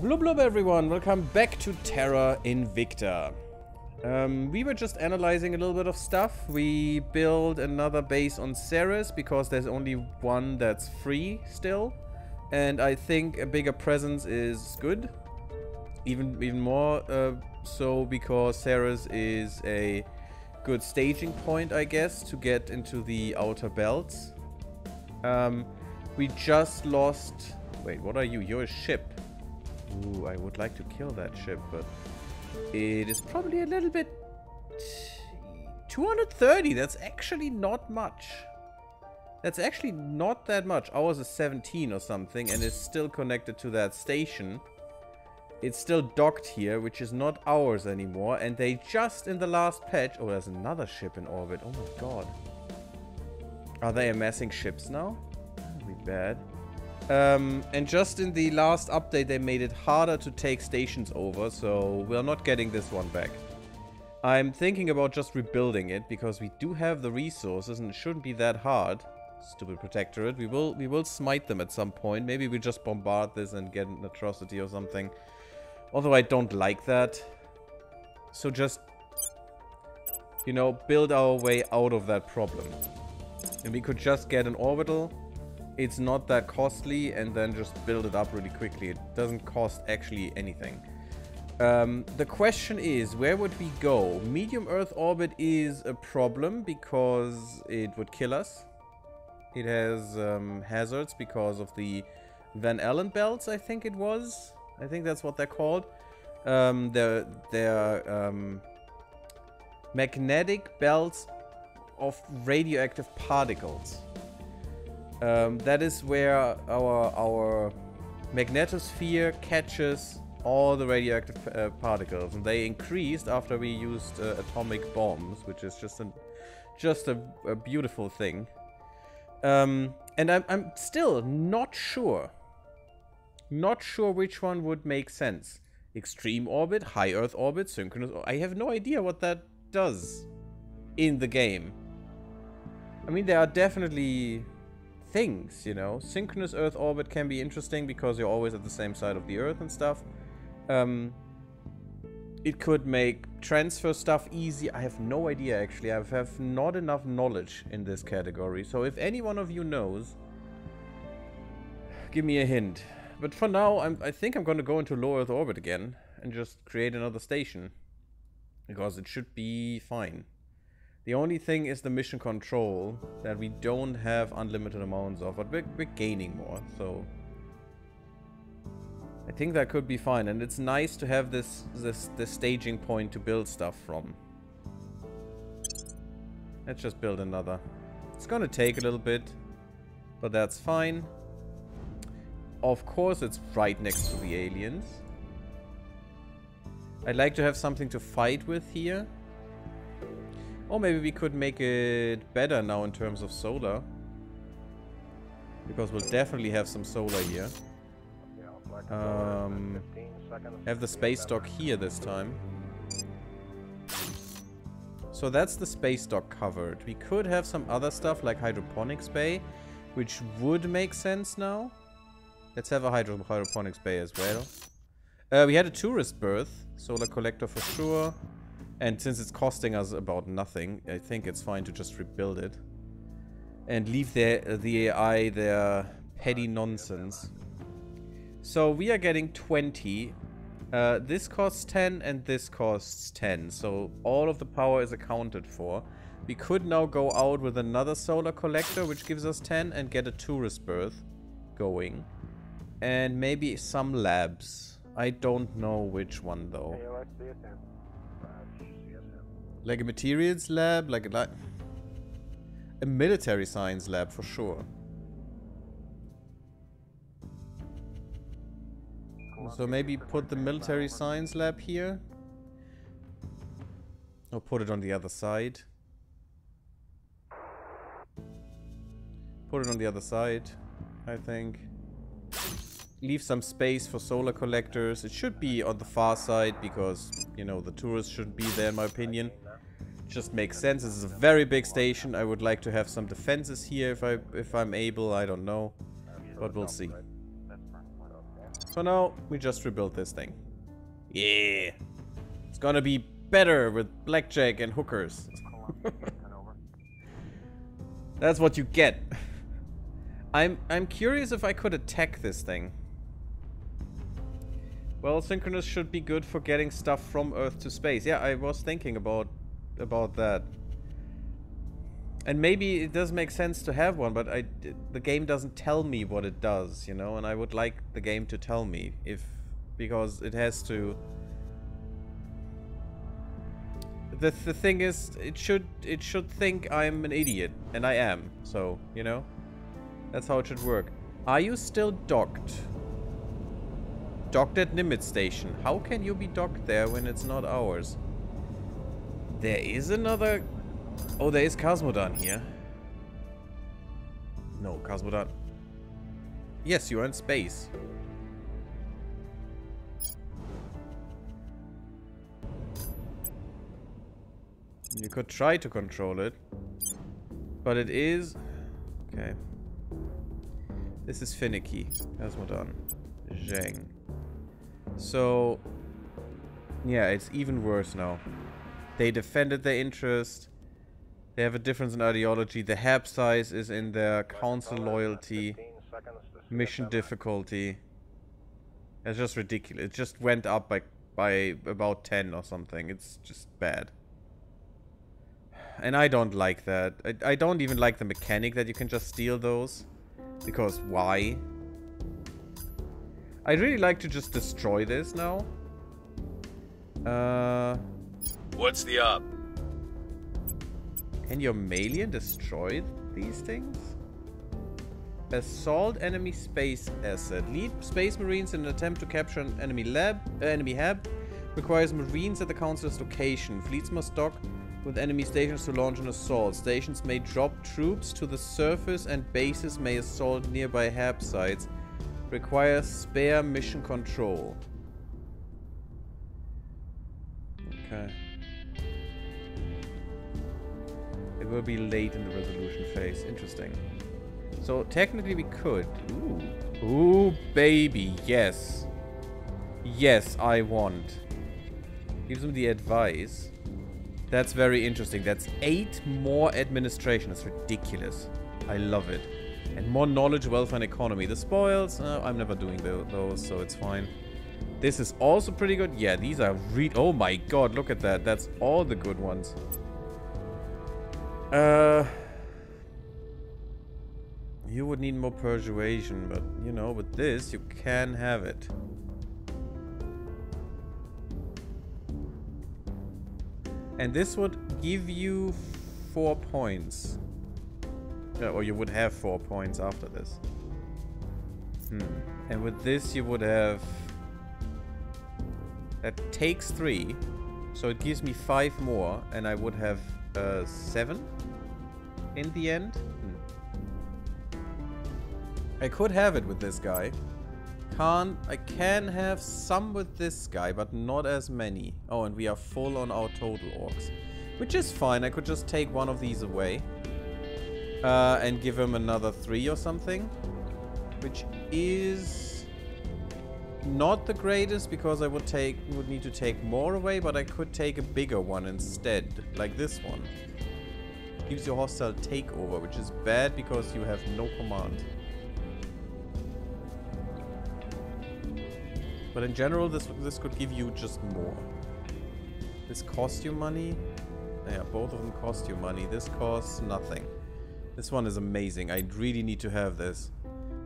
Blub blub everyone, welcome back to Terra Invicta. Um, we were just analyzing a little bit of stuff. We built another base on Ceres because there's only one that's free still. And I think a bigger presence is good. Even, even more uh, so because Ceres is a good staging point, I guess, to get into the outer belts. Um, we just lost... Wait, what are you? You're a ship. Ooh, I would like to kill that ship, but it is probably a little bit... 230, that's actually not much. That's actually not that much. Ours is 17 or something, and it's still connected to that station. It's still docked here, which is not ours anymore, and they just in the last patch... Oh, there's another ship in orbit. Oh my god. Are they amassing ships now? That would be bad. Um, and just in the last update, they made it harder to take stations over, so we're not getting this one back. I'm thinking about just rebuilding it, because we do have the resources, and it shouldn't be that hard. Stupid protectorate. We will we will smite them at some point. Maybe we just bombard this and get an atrocity or something. Although I don't like that. So just, you know, build our way out of that problem. And we could just get an orbital it's not that costly and then just build it up really quickly. It doesn't cost actually anything. Um, the question is, where would we go? Medium Earth orbit is a problem because it would kill us. It has um, hazards because of the Van Allen belts, I think it was. I think that's what they're called. Um, they're, they're um, magnetic belts of radioactive particles. Um, that is where our our magnetosphere catches all the radioactive uh, particles, and they increased after we used uh, atomic bombs, which is just a just a, a beautiful thing. Um, and I'm I'm still not sure, not sure which one would make sense. Extreme orbit, high Earth orbit, synchronous. I have no idea what that does in the game. I mean, there are definitely things, you know. Synchronous Earth orbit can be interesting because you're always at the same side of the Earth and stuff. Um, it could make transfer stuff easy. I have no idea, actually. I have not enough knowledge in this category. So if any one of you knows, give me a hint. But for now, I'm, I think I'm going to go into low Earth orbit again and just create another station. Because it should be fine. The only thing is the mission control that we don't have unlimited amounts of, but we're, we're gaining more, so... I think that could be fine, and it's nice to have this, this, this staging point to build stuff from. Let's just build another. It's gonna take a little bit, but that's fine. Of course it's right next to the aliens. I'd like to have something to fight with here. Or maybe we could make it better now in terms of solar. Because we'll definitely have some solar here. Um, have the space dock here this time. So that's the space dock covered. We could have some other stuff like hydroponics bay, which would make sense now. Let's have a hydro hydroponics bay as well. Uh, we had a tourist berth, solar collector for sure. And since it's costing us about nothing, I think it's fine to just rebuild it. And leave the, the AI their petty nonsense. So we are getting 20. Uh, this costs 10 and this costs 10. So all of the power is accounted for. We could now go out with another solar collector, which gives us 10, and get a tourist berth going. And maybe some labs. I don't know which one though. Like a materials lab, like a, like a military science lab for sure. So maybe put the military science lab here. Or put it on the other side. Put it on the other side, I think. Leave some space for solar collectors. It should be on the far side because, you know, the tourists shouldn't be there in my opinion just makes sense. This is a very big station. I would like to have some defenses here if I if I'm able. I don't know, but we'll see. For now, we just rebuild this thing. Yeah. It's gonna be better with blackjack and hookers. That's what you get. I'm I'm curious if I could attack this thing. Well, synchronous should be good for getting stuff from Earth to space. Yeah, I was thinking about about that. And maybe it does make sense to have one, but I, the game doesn't tell me what it does, you know? And I would like the game to tell me if... Because it has to... The, the thing is, it should it should think I'm an idiot, and I am. So, you know? That's how it should work. Are you still docked? Docked at Nimitz Station. How can you be docked there when it's not ours? There is another Oh, there is Cosmodan here. No, Cosmodan. Yes, you are in space. You could try to control it. But it is... Okay. This is finicky. Cosmodan. Zheng. So... Yeah, it's even worse now. They defended their interest. They have a difference in ideology. The HAB size is in their council loyalty. Mission difficulty. It's just ridiculous. It just went up by by about 10 or something. It's just bad. And I don't like that. I, I don't even like the mechanic that you can just steal those. Because why? I'd really like to just destroy this now. Uh... What's the up? Can Youmalion destroy these things? Assault enemy space asset. Lead space marines in an attempt to capture an enemy lab, uh, enemy hab. Requires marines at the council's location. Fleets must dock with enemy stations to launch an assault. Stations may drop troops to the surface and bases may assault nearby hab sites. Requires spare mission control. Okay. It will be late in the resolution phase. Interesting. So technically we could. Ooh. Ooh, baby. Yes. Yes, I want. Gives him the advice. That's very interesting. That's eight more administration. That's ridiculous. I love it. And more knowledge, wealth, and economy. The spoils, uh, I'm never doing those, so it's fine. This is also pretty good. Yeah, these are re- Oh my god, look at that. That's all the good ones. Uh, you would need more persuasion, but you know, with this, you can have it. And this would give you four points. Or you would have four points after this. Hmm. And with this, you would have... That takes three. So it gives me five more, and I would have uh, seven in the end. Hmm. I could have it with this guy. Can't. I can have some with this guy, but not as many. Oh, and we are full on our total orgs. Which is fine. I could just take one of these away. Uh, and give him another three or something. Which is not the greatest because I would take would need to take more away, but I could take a bigger one instead, like this one gives you hostile takeover, which is bad because you have no command. But in general, this this could give you just more. This cost you money. Yeah, both of them cost you money. This costs nothing. This one is amazing. I really need to have this.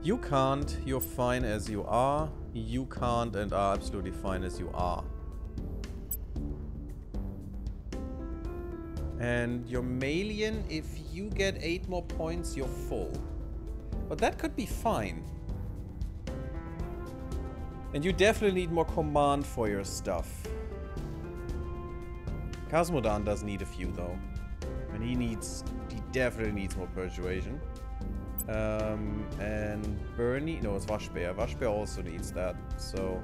You can't. You're fine as you are. You can't and are absolutely fine as you are. And Youmalion, if you get 8 more points, you're full. But that could be fine. And you definitely need more command for your stuff. Cosmodan does need a few though. And he needs, definitely needs more persuasion. Um, and Bernie, no, it's Vashbear. Vashbear also needs that, so...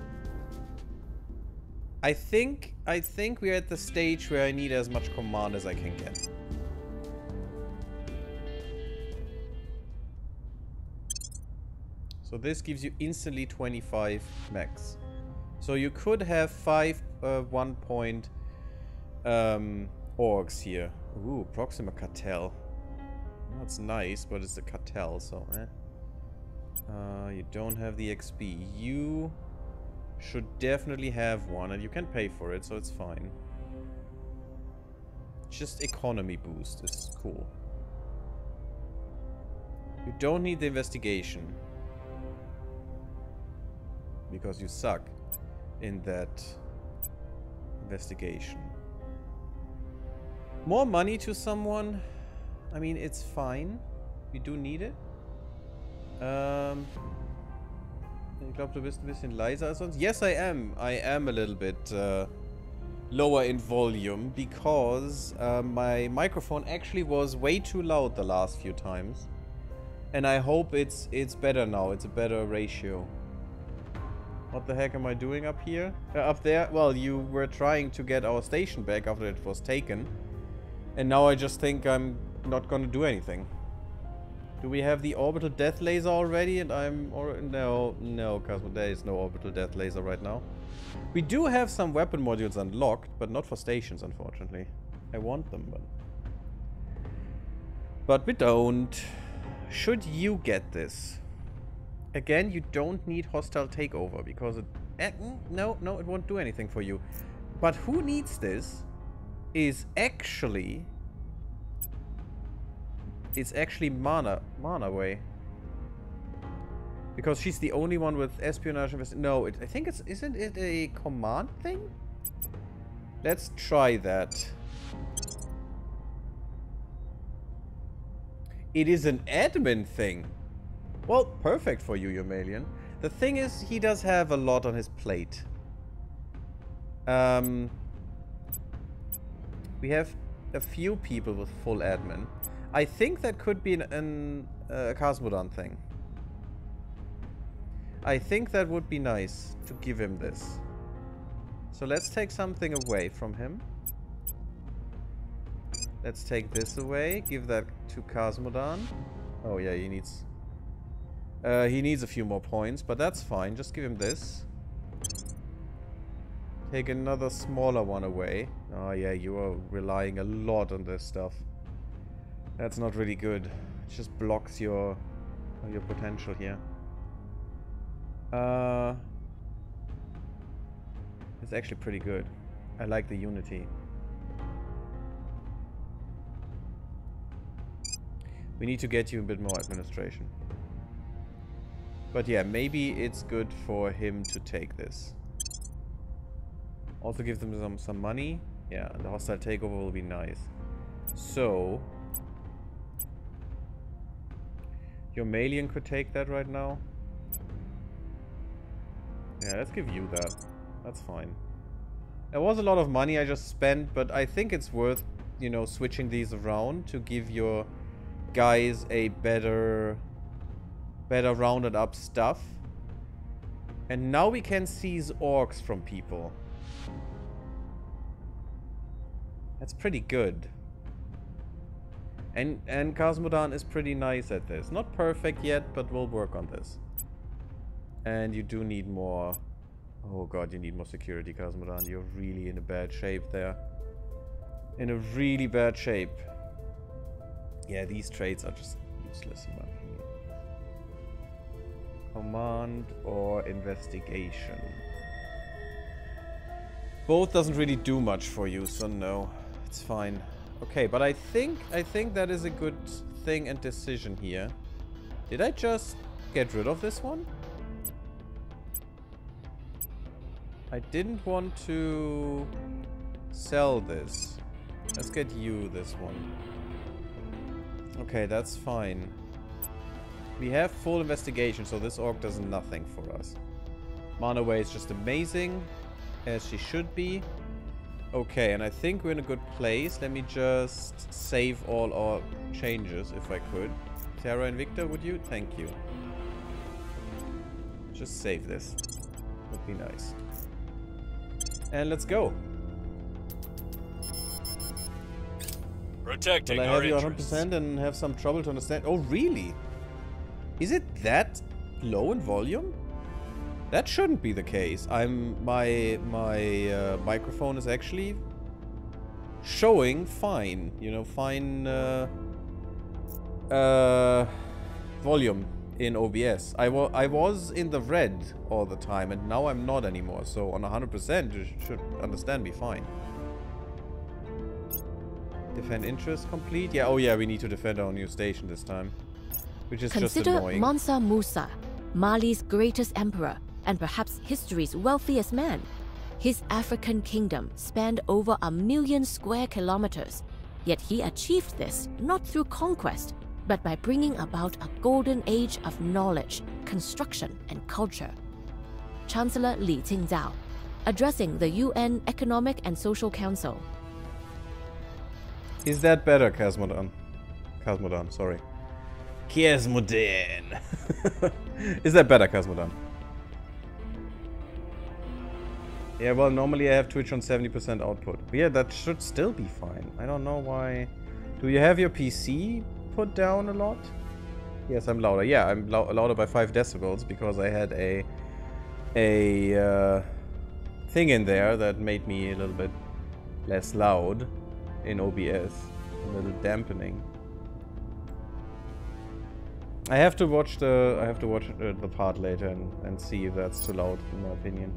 I think I think we're at the stage where I need as much command as I can get. So this gives you instantly 25 max. So you could have five uh, one point um, orgs here. Ooh, Proxima Cartel. That's nice, but it's a cartel, so eh. Uh, you don't have the XP. You should definitely have one, and you can pay for it, so it's fine. Just economy boost is cool. You don't need the investigation. Because you suck in that investigation. More money to someone? I mean, it's fine. We do need it. Ich glaube, du bist ein bisschen leiser als sonst. Yes, I am. I am a little bit uh, lower in volume because uh, my microphone actually was way too loud the last few times. And I hope it's it's better now. It's a better ratio. What the heck am I doing up here? Uh, up there? Well, you were trying to get our station back after it was taken. And now I just think I'm not gonna do anything. Do we have the orbital death laser already? And I'm... or No, no, Cosmo, there is no orbital death laser right now. We do have some weapon modules unlocked, but not for stations, unfortunately. I want them, but... But we don't. Should you get this? Again, you don't need hostile takeover, because it... Eh, mm, no, no, it won't do anything for you. But who needs this is actually it's actually Mana, Mana Way. Because she's the only one with espionage invest- No, it, I think it's- isn't it a command thing? Let's try that. It is an admin thing. Well, perfect for you, Youmalion. The thing is, he does have a lot on his plate. Um, we have a few people with full admin. I think that could be an, an uh, Cosmodon thing. I think that would be nice to give him this. So let's take something away from him. Let's take this away. Give that to Cosmodon. Oh yeah, he needs... Uh, he needs a few more points, but that's fine. Just give him this. Take another smaller one away. Oh yeah, you are relying a lot on this stuff. That's not really good. It just blocks your your potential here. Uh, it's actually pretty good. I like the Unity. We need to get you a bit more administration. But yeah, maybe it's good for him to take this. Also give them some, some money. Yeah, the hostile takeover will be nice. So, Youmalion could take that right now. Yeah, let's give you that. That's fine. There was a lot of money I just spent, but I think it's worth, you know, switching these around to give your guys a better, better rounded up stuff. And now we can seize orgs from people. That's pretty good. And, and Cosmodon is pretty nice at this. Not perfect yet, but we'll work on this. And you do need more... Oh god, you need more security, Cosmodon. You're really in a bad shape there. In a really bad shape. Yeah, these traits are just useless in my opinion. Command or investigation. Both doesn't really do much for you, so no. It's fine. Okay, but I think I think that is a good thing and decision here. Did I just get rid of this one? I didn't want to sell this. Let's get you this one. Okay, that's fine. We have full investigation, so this org does nothing for us. Mana Way is just amazing, as she should be. Okay, and I think we're in a good place. Let me just save all our changes, if I could. Terra Invicta, would you? Thank you. Just save this. Would be nice. And let's go. Protecting Will I have you 100% and have some trouble to understand? Oh, really? Is it that low in volume? That shouldn't be the case. I'm my my uh, microphone is actually showing fine. You know, fine uh, uh, volume in OBS. I, wa I was in the red all the time, and now I'm not anymore. So on 100%, you should understand me fine. Defend interest complete? Yeah, oh yeah, we need to defend our new station this time. Which is Consider just annoying. Consider Mansa Musa, Mali's greatest emperor, and perhaps history's wealthiest man. His African kingdom spanned over a million square kilometers, yet he achieved this not through conquest, but by bringing about a golden age of knowledge, construction, and culture. Chancellor Li Qingdao, addressing the UN Economic and Social Council. Is that better, Casmodon? Casmodon, sorry. Casmodon. is that better, Casmodon? Yeah, well, normally I have Twitch on 70% output. Yeah, that should still be fine. I don't know why... Do you have your PC put down a lot? Yes, I'm louder. Yeah, I'm louder by 5 decibels because I had a... a uh, thing in there that made me a little bit less loud in OBS. A little dampening. I have to watch the I have to watch uh, the part later and, and see if that's too loud in my opinion.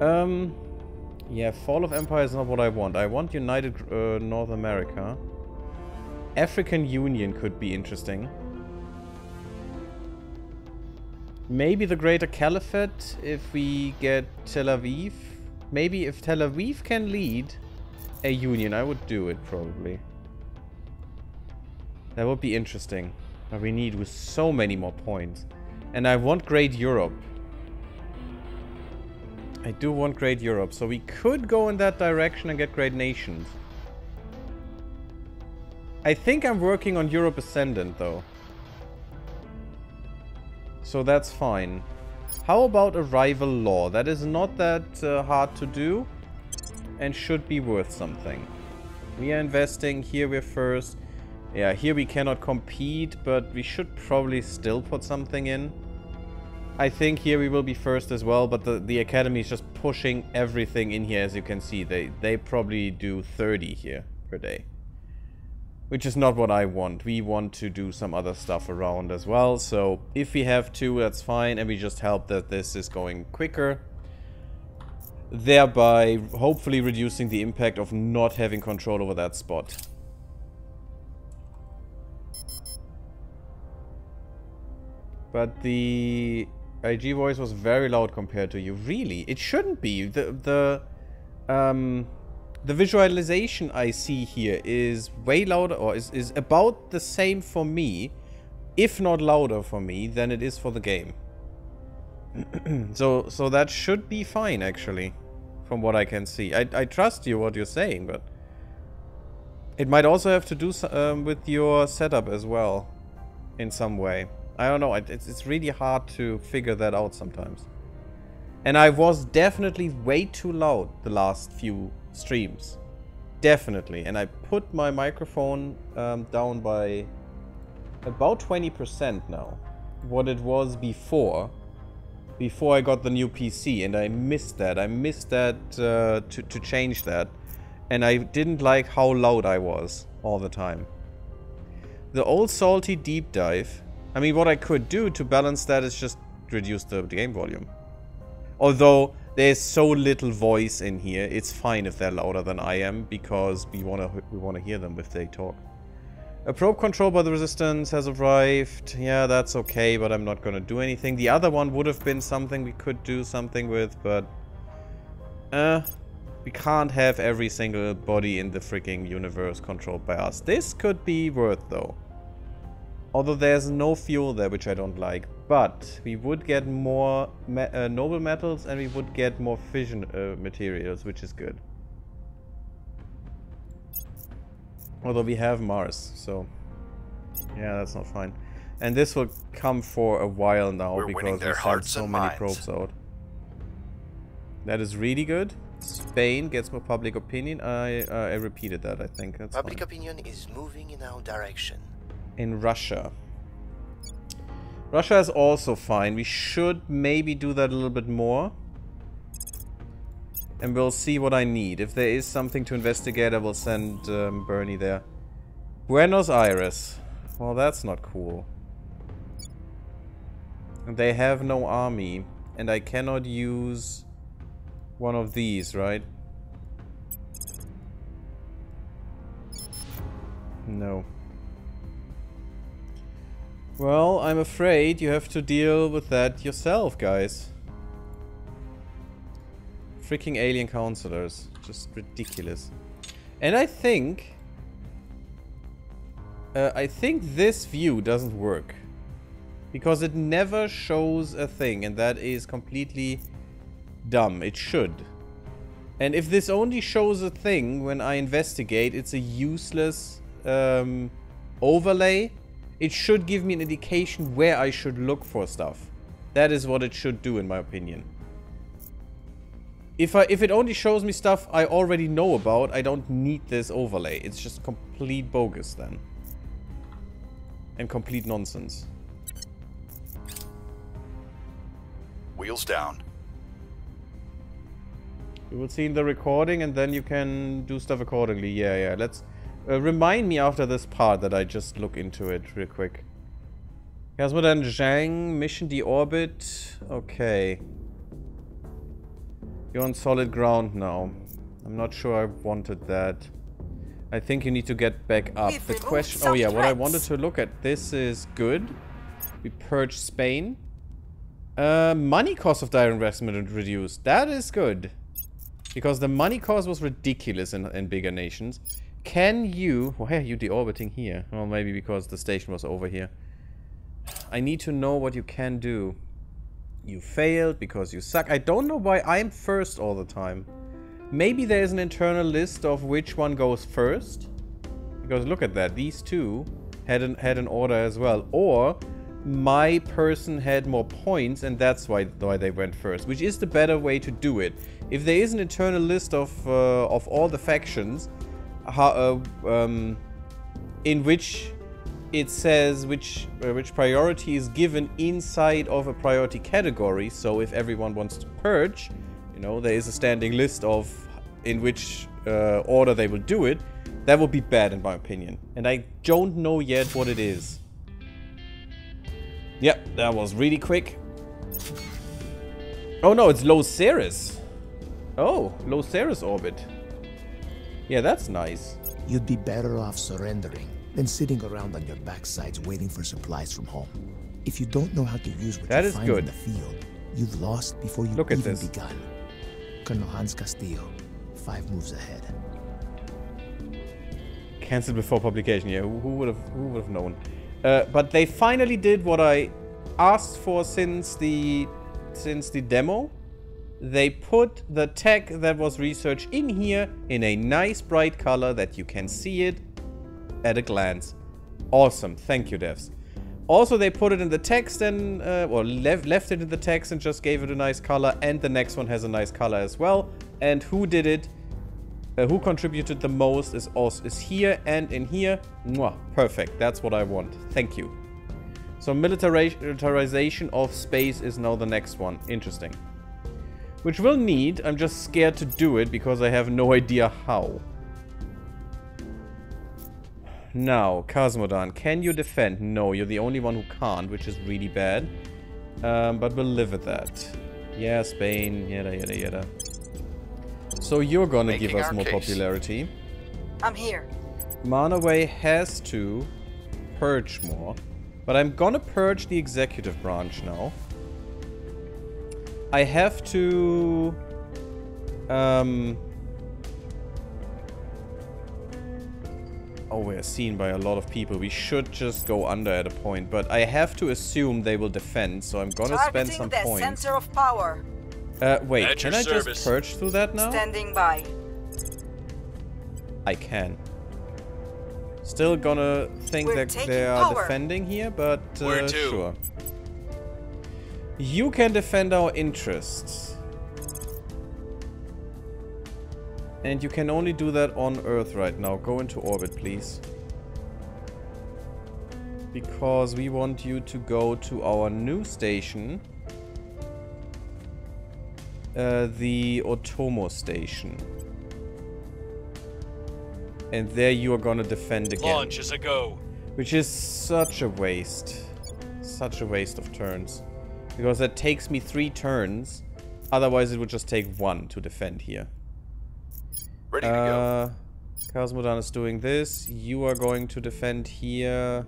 Um, yeah, Fall of Empire is not what I want. I want United uh, North America. African Union could be interesting. Maybe the Greater Caliphate if we get Tel Aviv. Maybe if Tel Aviv can lead a union, I would do it probably. That would be interesting. But we need with so many more points. And I want Great Europe. I do want Great Europe, so we could go in that direction and get Great Nations. I think I'm working on Europe Ascendant, though. So that's fine. How about a rival law? That is not that uh, hard to do and should be worth something. We are investing, here we're first. Yeah, here we cannot compete, but we should probably still put something in. I think here we will be first as well, but the, the academy is just pushing everything in here, as you can see. They, they probably do 30 here per day. Which is not what I want. We want to do some other stuff around as well. So if we have to, that's fine. And we just help that this is going quicker. Thereby, hopefully reducing the impact of not having control over that spot. But the IG voice was very loud compared to you. Really? It shouldn't be. The the um the visualization I see here is way louder or is, is about the same for me, if not louder for me, than it is for the game. so so that should be fine actually, from what I can see. I, I trust you what you're saying, but it might also have to do um, with your setup as well, in some way. I don't know, it's, it's really hard to figure that out sometimes. And I was definitely way too loud the last few streams. Definitely. And I put my microphone um, down by about 20% now. What it was before. Before I got the new PC. And I missed that. I missed that uh, to, to change that. And I didn't like how loud I was all the time. The old salty deep dive I mean, what I could do to balance that is just reduce the game volume. Although, there's so little voice in here, it's fine if they're louder than I am, because we want to we wanna hear them if they talk. A probe control by the resistance has arrived. Yeah, that's okay, but I'm not gonna do anything. The other one would have been something we could do something with, but... Uh, we can't have every single body in the freaking universe controlled by us. This could be worth, though. Although there's no fuel there, which I don't like. But we would get more me uh, noble metals and we would get more fission uh, materials, which is good. Although we have Mars, so... Yeah, that's not fine. And this will come for a while now We're because we have so many minds. probes out. That is really good. Spain gets more public opinion. I uh, I repeated that, I think. That's public fine. opinion is moving in our direction in Russia. Russia is also fine. We should maybe do that a little bit more. And we'll see what I need. If there is something to investigate, I will send um, Bernie there. Buenos Aires. Well, that's not cool. They have no army. And I cannot use one of these, right? No. Well, I'm afraid you have to deal with that yourself, guys. Freaking alien counselors. Just ridiculous. And I think... Uh, I think this view doesn't work. Because it never shows a thing, and that is completely dumb. It should. And if this only shows a thing when I investigate, it's a useless um, overlay. It should give me an indication where I should look for stuff. That is what it should do, in my opinion. If I if it only shows me stuff I already know about, I don't need this overlay. It's just complete bogus then. And complete nonsense. Wheels down. You will see in the recording and then you can do stuff accordingly. Yeah, yeah. Let's uh, remind me after this part that I just look into it real quick. Gasmodan Zhang, mission deorbit. Okay. You're on solid ground now. I'm not sure I wanted that. I think you need to get back up. We've the question... Oh yeah, what I wanted to look at. This is good. We purge Spain. Uh, money cost of dire investment reduced. That is good. Because the money cost was ridiculous in, in bigger nations. Can you... Why are you deorbiting here? Well, maybe because the station was over here. I need to know what you can do. You failed because you suck. I don't know why I'm first all the time. Maybe there's an internal list of which one goes first. Because look at that. These two had an, had an order as well. Or my person had more points and that's why, why they went first. Which is the better way to do it. If there is an internal list of, uh, of all the factions, how, uh, um, in which it says which uh, which priority is given inside of a priority category. So if everyone wants to purge, you know, there is a standing list of in which uh, order they will do it. That would be bad in my opinion. And I don't know yet what it is. Yep, that was really quick. Oh no, it's Low Ceres. Oh, Low Ceres orbit. Yeah, that's nice. You'd be better off surrendering than sitting around on your backsides waiting for supplies from home. If you don't know how to use what That you is find good. in the field, you've lost before you've Look even this. begun. Colonel Hans Castillo, five moves ahead. Cancelled before publication. Yeah, who would have who would have known? Uh, but they finally did what I asked for since the since the demo. They put the tech that was researched in here in a nice bright color that you can see it at a glance. Awesome. Thank you, devs. Also, they put it in the text and, uh, or left, left it in the text and just gave it a nice color. And the next one has a nice color as well. And who did it? Uh, who contributed the most is also is here and in here. Mwah, perfect. That's what I want. Thank you. So militarization of space is now the next one. Interesting. Which we'll need. I'm just scared to do it because I have no idea how. Now, Cosmodan, can you defend? No, you're the only one who can't, which is really bad. Um, but we'll live with that. Yeah, Spain, yada yada yada. So you're gonna Making give us more case. popularity. I'm here. Manaway has to purge more. But I'm gonna purge the executive branch now. I have to... Um... Oh, we're seen by a lot of people. We should just go under at a point. But I have to assume they will defend, so I'm gonna spend Targeting some the points. center of power. Uh, wait, At can your I just service. purge through that now? Standing by. I can. Still gonna think We're that taking they are power. defending here, but uh, sure. You can defend our interests. And you can only do that on Earth right now. Go into orbit, please. Because we want you to go to our new station. Uh, the Otomo station. And there you are gonna defend again. Launch is a go. Which is such a waste. Such a waste of turns. Because that takes me three turns. Otherwise it would just take one to defend here. Ready to go. Uh, Cosmodan is doing this. You are going to defend here.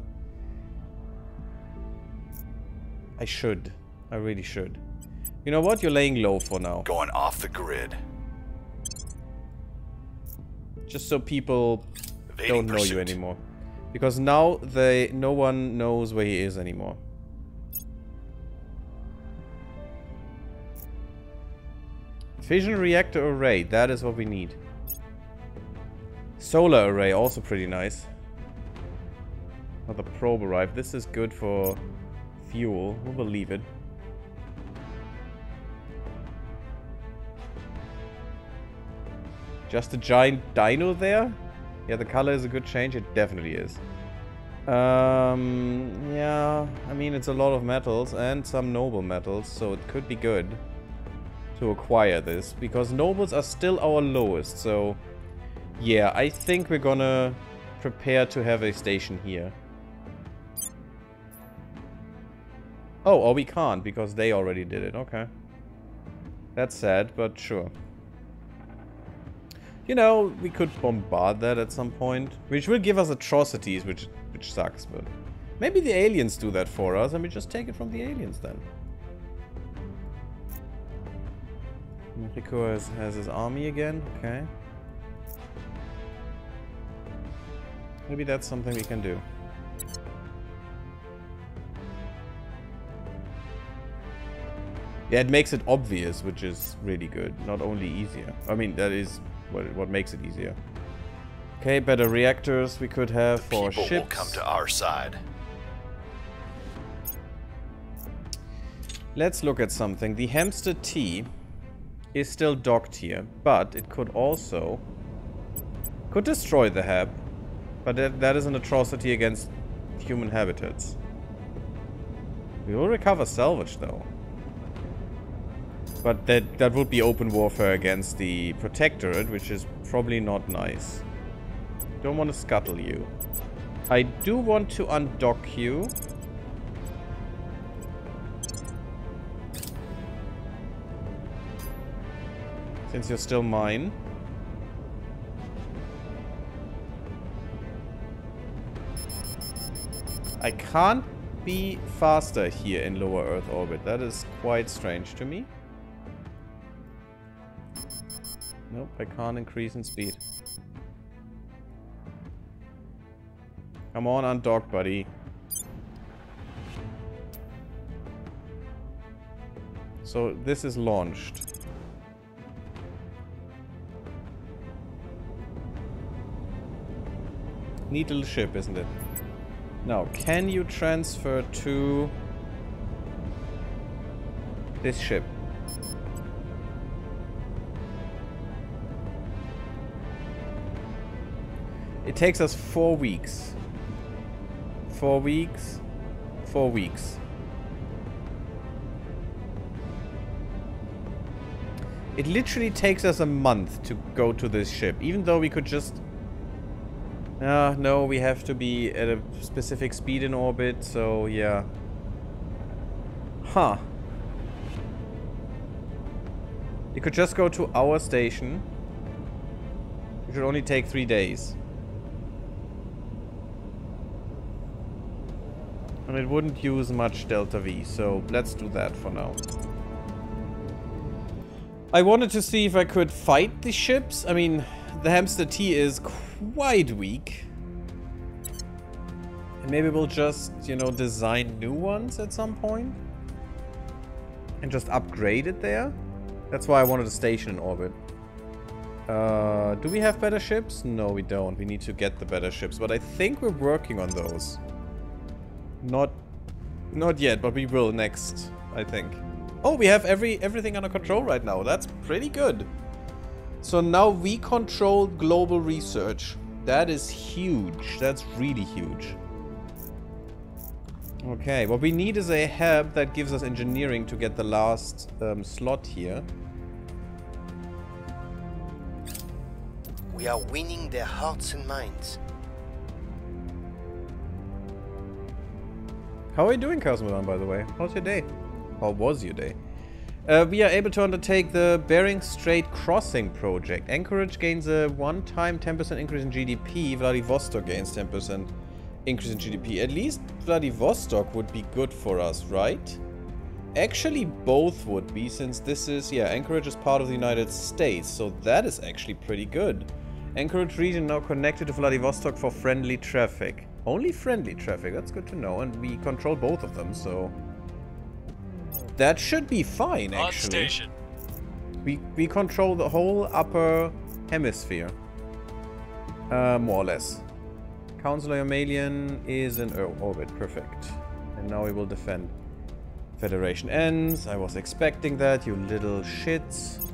I should. I really should. You know what? You're laying low for now. Going off the grid. Just so people Evading don't know you anymore. Because now they no one knows where he is anymore. Fission reactor array, that is what we need. Solar array, also pretty nice. Another probe arrived. This is good for fuel. We'll believe it. Just a giant dino there? Yeah, the color is a good change. It definitely is. Um, yeah, I mean, it's a lot of metals and some noble metals, so it could be good to acquire this, because nobles are still our lowest, so yeah, I think we're gonna prepare to have a station here. Oh, or we can't, because they already did it, okay. That's sad, but sure. You know, we could bombard that at some point, which will give us atrocities, which which sucks, but maybe the aliens do that for us and we just take it from the aliens then. Mexico has, has his army again, okay. Maybe that's something we can do. Yeah, it makes it obvious, which is really good. Not only easier. I mean, that is what, what makes it easier. Okay, better reactors we could have for People ships. will come to our side. Let's look at something. The Hamster T is still docked here, but it could also... Could destroy the Hab, but that, that is an atrocity against human habitats. We will recover salvage, though. But that, that would be open warfare against the Protectorate, which is probably not nice. Don't want to scuttle you. I do want to undock you. Since you're still mine. I can't be faster here in lower Earth orbit. That is quite strange to me. Nope, I can't increase in speed. Come on, undock, buddy. So this is launched. Neat little ship, isn't it? Now, can you transfer to this ship? It takes us four weeks. Four weeks. Four weeks. It literally takes us a month to go to this ship, even though we could just... Uh, no, we have to be at a specific speed in orbit, so yeah. Huh. You could just go to our station. It should only take three days. And it wouldn't use much Delta V, so let's do that for now. I wanted to see if I could fight the ships. I mean, the Hamster T is quite weak. And maybe we'll just, you know, design new ones at some point. And just upgrade it there. That's why I wanted a station in orbit. Uh, do we have better ships? No, we don't. We need to get the better ships. But I think we're working on those. Not, not yet, but we will next, I think. Oh, we have every everything under control right now. That's pretty good. So now we control global research. That is huge. That's really huge. Okay, what we need is a hub that gives us engineering to get the last um, slot here. We are winning their hearts and minds. How are you doing, Cosmodon, by the way? How's your day? How was your day? Uh, we are able to undertake the Bering Strait Crossing project. Anchorage gains a one-time 10% increase in GDP. Vladivostok gains 10% increase in GDP. At least Vladivostok would be good for us, right? Actually, both would be, since this is... Yeah, Anchorage is part of the United States, so that is actually pretty good. Anchorage region now connected to Vladivostok for friendly traffic. Only friendly traffic, that's good to know, and we control both of them, so... That should be fine, On actually. station. We, we control the whole upper hemisphere. Uh, more or less. Counselor Youmalion is in orbit. Perfect. And now we will defend. Federation ends. I was expecting that, you little shits.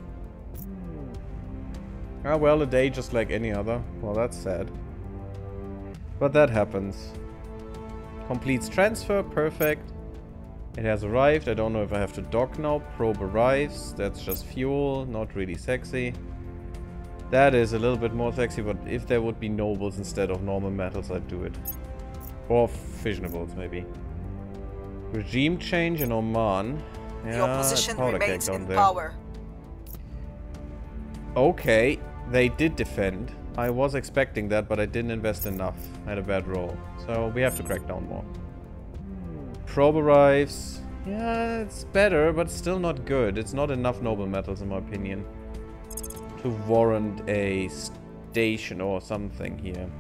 Ah, well, a day just like any other. Well, that's sad. But that happens. Completes transfer. Perfect. It has arrived. I don't know if I have to dock now. Probe arrives. That's just fuel. Not really sexy. That is a little bit more sexy, but if there would be nobles instead of normal metals, I'd do it. Or fissionables, maybe. Regime change in Oman. The Yeah, opposition powder keg remains in there. power. Okay, they did defend. I was expecting that, but I didn't invest enough. I had a bad roll. So we have to crack down more. Probe arrives. Yeah, it's better, but still not good. It's not enough noble metals, in my opinion, to warrant a station or something here.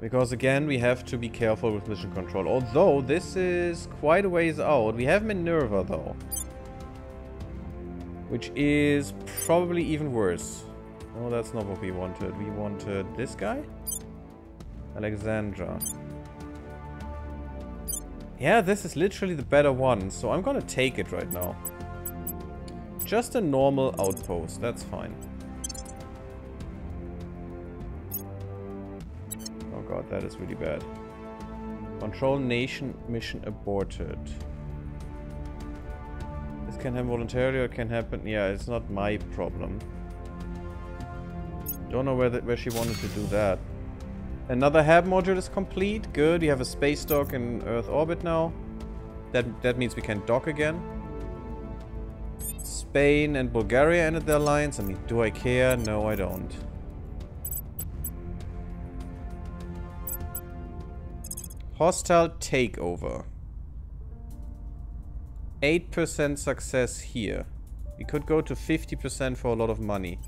Because again, we have to be careful with mission control. Although, this is quite a ways out. We have Minerva, though. Which is probably even worse. No, that's not what we wanted. We wanted this guy? Alexandra. Yeah, this is literally the better one, so I'm gonna take it right now. Just a normal outpost, that's fine. Oh god, that is really bad. Control nation mission aborted. This can happen voluntarily or it can happen... Yeah, it's not my problem. Don't know where, the, where she wanted to do that. Another hab module is complete. Good, we have a space dock in Earth orbit now. That, that means we can dock again. Spain and Bulgaria ended their alliance. I mean, do I care? No, I don't. Hostile takeover. 8% success here. We could go to 50% for a lot of money.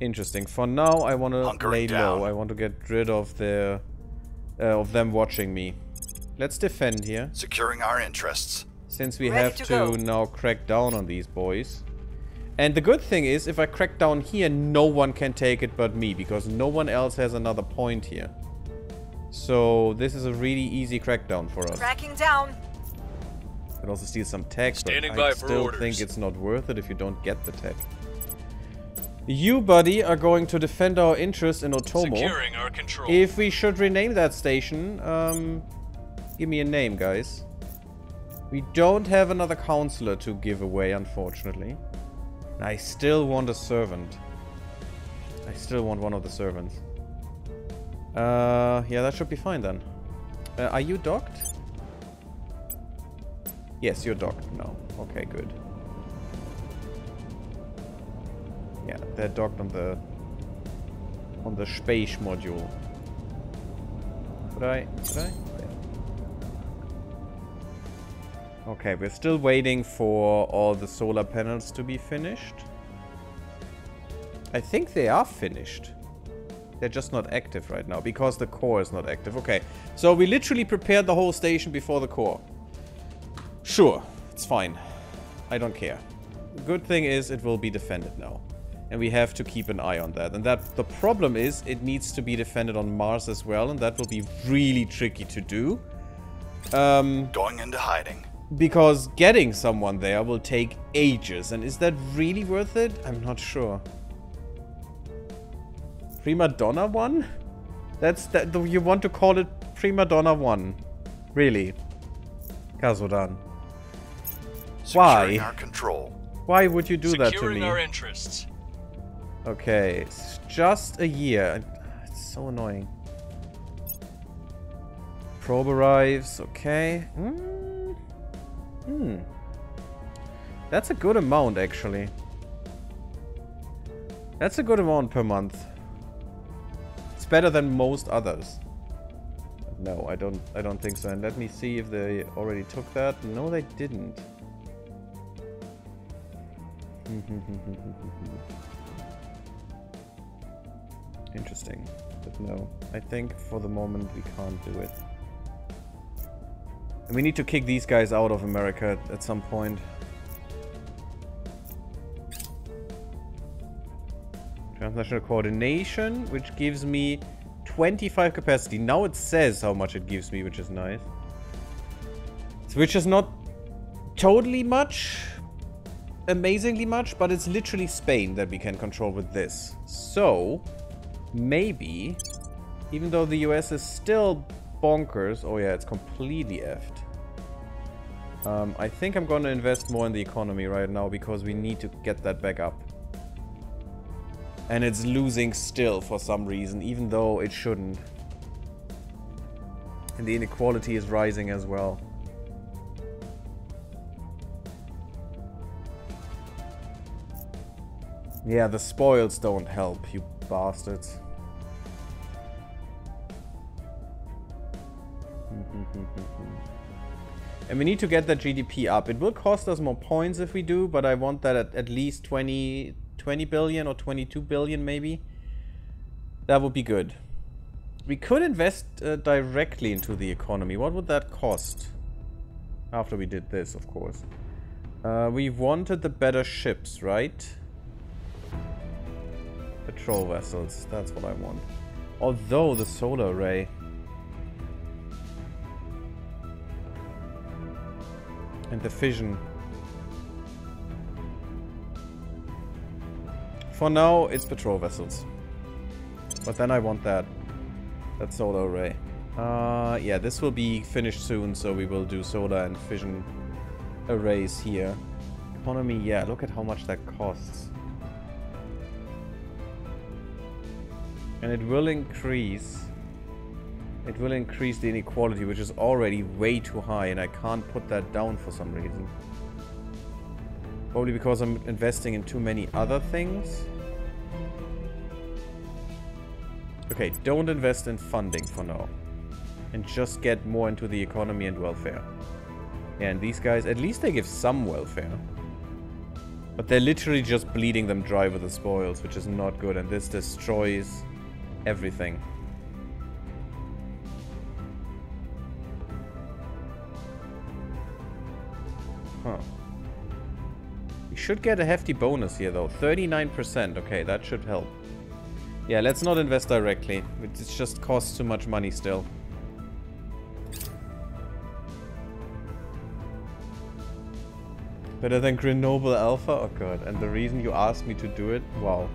Interesting. For now, I want to lay down. low. I want to get rid of their, uh, of them watching me. Let's defend here, Securing our interests. since we Ready have to to, now crack down on these boys. And the good thing is, if I crack down here, no one can take it but me, because no one else has another point here. So this is a really easy crackdown for us. Cracking down. Can also steal some tech, Standing but I still orders. think it's not worth it if you don't get the tech. You, buddy, are going to defend our interests in Otomo. Securing our control. If we should rename that station, um, give me a name, guys. We don't have another counselor to give away, unfortunately. I still want a servant. I still want one of the servants. Uh, yeah, that should be fine then. Uh, are you docked? Yes, you're docked now. Okay, good. Yeah, they're docked on the on the space module. I? Yeah. Okay, we're still waiting for all the solar panels to be finished. I think they are finished. They're just not active right now because the core is not active. Okay, so we literally prepared the whole station before the core. Sure, it's fine. I don't care. Good thing is it will be defended now. And we have to keep an eye on that. And that the problem is it needs to be defended on Mars as well. And that will be really tricky to do. Um, Going into hiding. because getting someone there will take ages. And is that really worth it? I'm not sure. Prima Donna one? That's that. You want to call it Prima Donna 1. Really. Cosmodan. Why? Our control. Why would you do that to me? Securing me? our interests. Okay, it's just a year. It's so annoying. Probe arrives, okay. Hmm. Hmm. That's a good amount, actually. That's a good amount per month. It's better than most others. No, I don't I don't think so. And let me see if they already took that. No, they didn't. Interesting. But no, I think for the moment we can't do it. And we need to kick these guys out of America at some point. Transnational coordination, which gives me 25 capacity. Now it says how much it gives me, which is nice. Which is not totally much, amazingly much, but it's literally Spain that we can control with this. So, maybe, even though the US is still bonkers, oh yeah, it's completely effed. Um, I think I'm gonna invest more in the economy right now because we need to get that back up. And it's losing still for some reason, even though it shouldn't. And the inequality is rising as well. Yeah, the spoils don't help, you bastards. And we need to get that GDP up. It will cost us more points if we do, but I want that at, at least 20, 20 billion or 22 billion maybe. That would be good. We could invest uh, directly into the economy. What would that cost? After we did this, of course. Uh, we wanted the better ships, right? Patrol vessels, that's what I want. Although the solar array... And the fission. For now, it's patrol vessels. But then I want that. That solar array. Uh, yeah, this will be finished soon, so we will do solar and fission arrays here. Economy, yeah, look at how much that costs. And it will increase. It will increase the inequality, which is already way too high, and I can't put that down for some reason. Probably because I'm investing in too many other things. Okay, don't invest in funding for now. And just get more into the economy and welfare. And these guys, at least they give some welfare. But they're literally just bleeding them dry with the spoils, which is not good, and this destroys everything. Huh. We should get a hefty bonus here, though. 39%. Okay, that should help. Yeah, let's not invest directly. It just costs too much money still. Better than Grenoble Alpha? Oh god, and the reason you asked me to do it? Wow.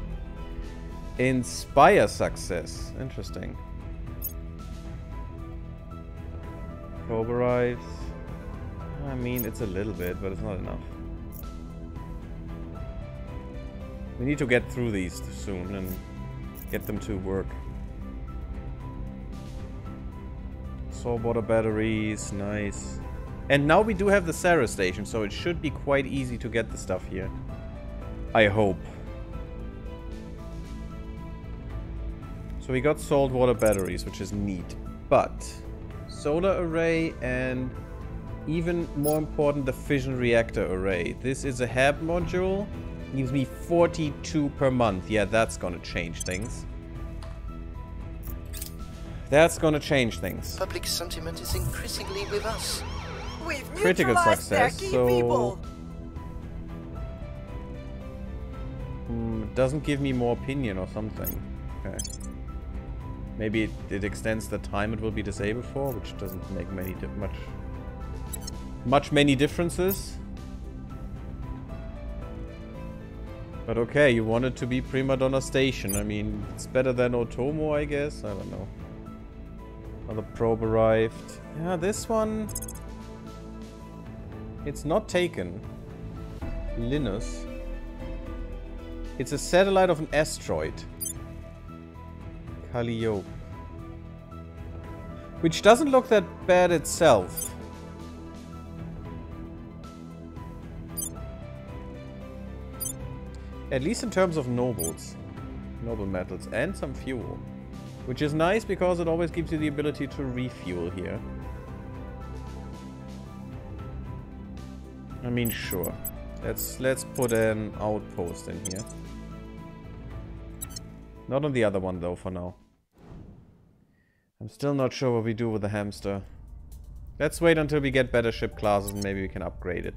Inspire success. Interesting. Arrives. I mean, it's a little bit, but it's not enough. We need to get through these soon and get them to work. Saltwater batteries, nice. And now we do have the Sarah station, so it should be quite easy to get the stuff here. I hope. So we got saltwater batteries, which is neat. But solar array and even more important, the fission reactor array. This is a HAB module. Gives me 42 per month. Yeah, that's gonna change things. That's gonna change things. Public sentiment is increasingly with us. We've Critical neutralized their success, key so- people. Mm, doesn't give me more opinion or something. Okay. Maybe it, it extends the time it will be disabled for, which doesn't make many much much many differences. But okay, you want it to be Prima Donna Station. I mean, it's better than Otomo, I guess. I don't know. Another probe arrived. Yeah, this one... It's not taken. Linus. It's a satellite of an asteroid. Calliope. Which doesn't look that bad itself. At least in terms of nobles. Noble metals. And some fuel. Which is nice because it always gives you the ability to refuel here. I mean, sure. Let's let's put an outpost in here. Not on the other one though for now. I'm still not sure what we do with the hamster. Let's wait until we get better ship classes and maybe we can upgrade it.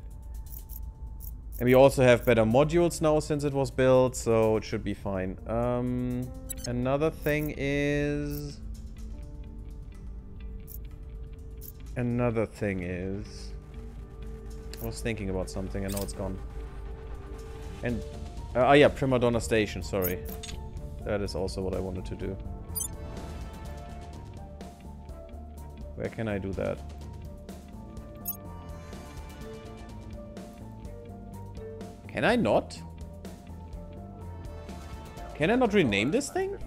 And we also have better modules now since it was built, so it should be fine. Um, another thing is... Another thing is... I was thinking about something, I know it's gone. And... Uh, oh yeah, Prima Donna Station, sorry. That is also what I wanted to do. Where can I do that? Can I not? Can I not rename this thing?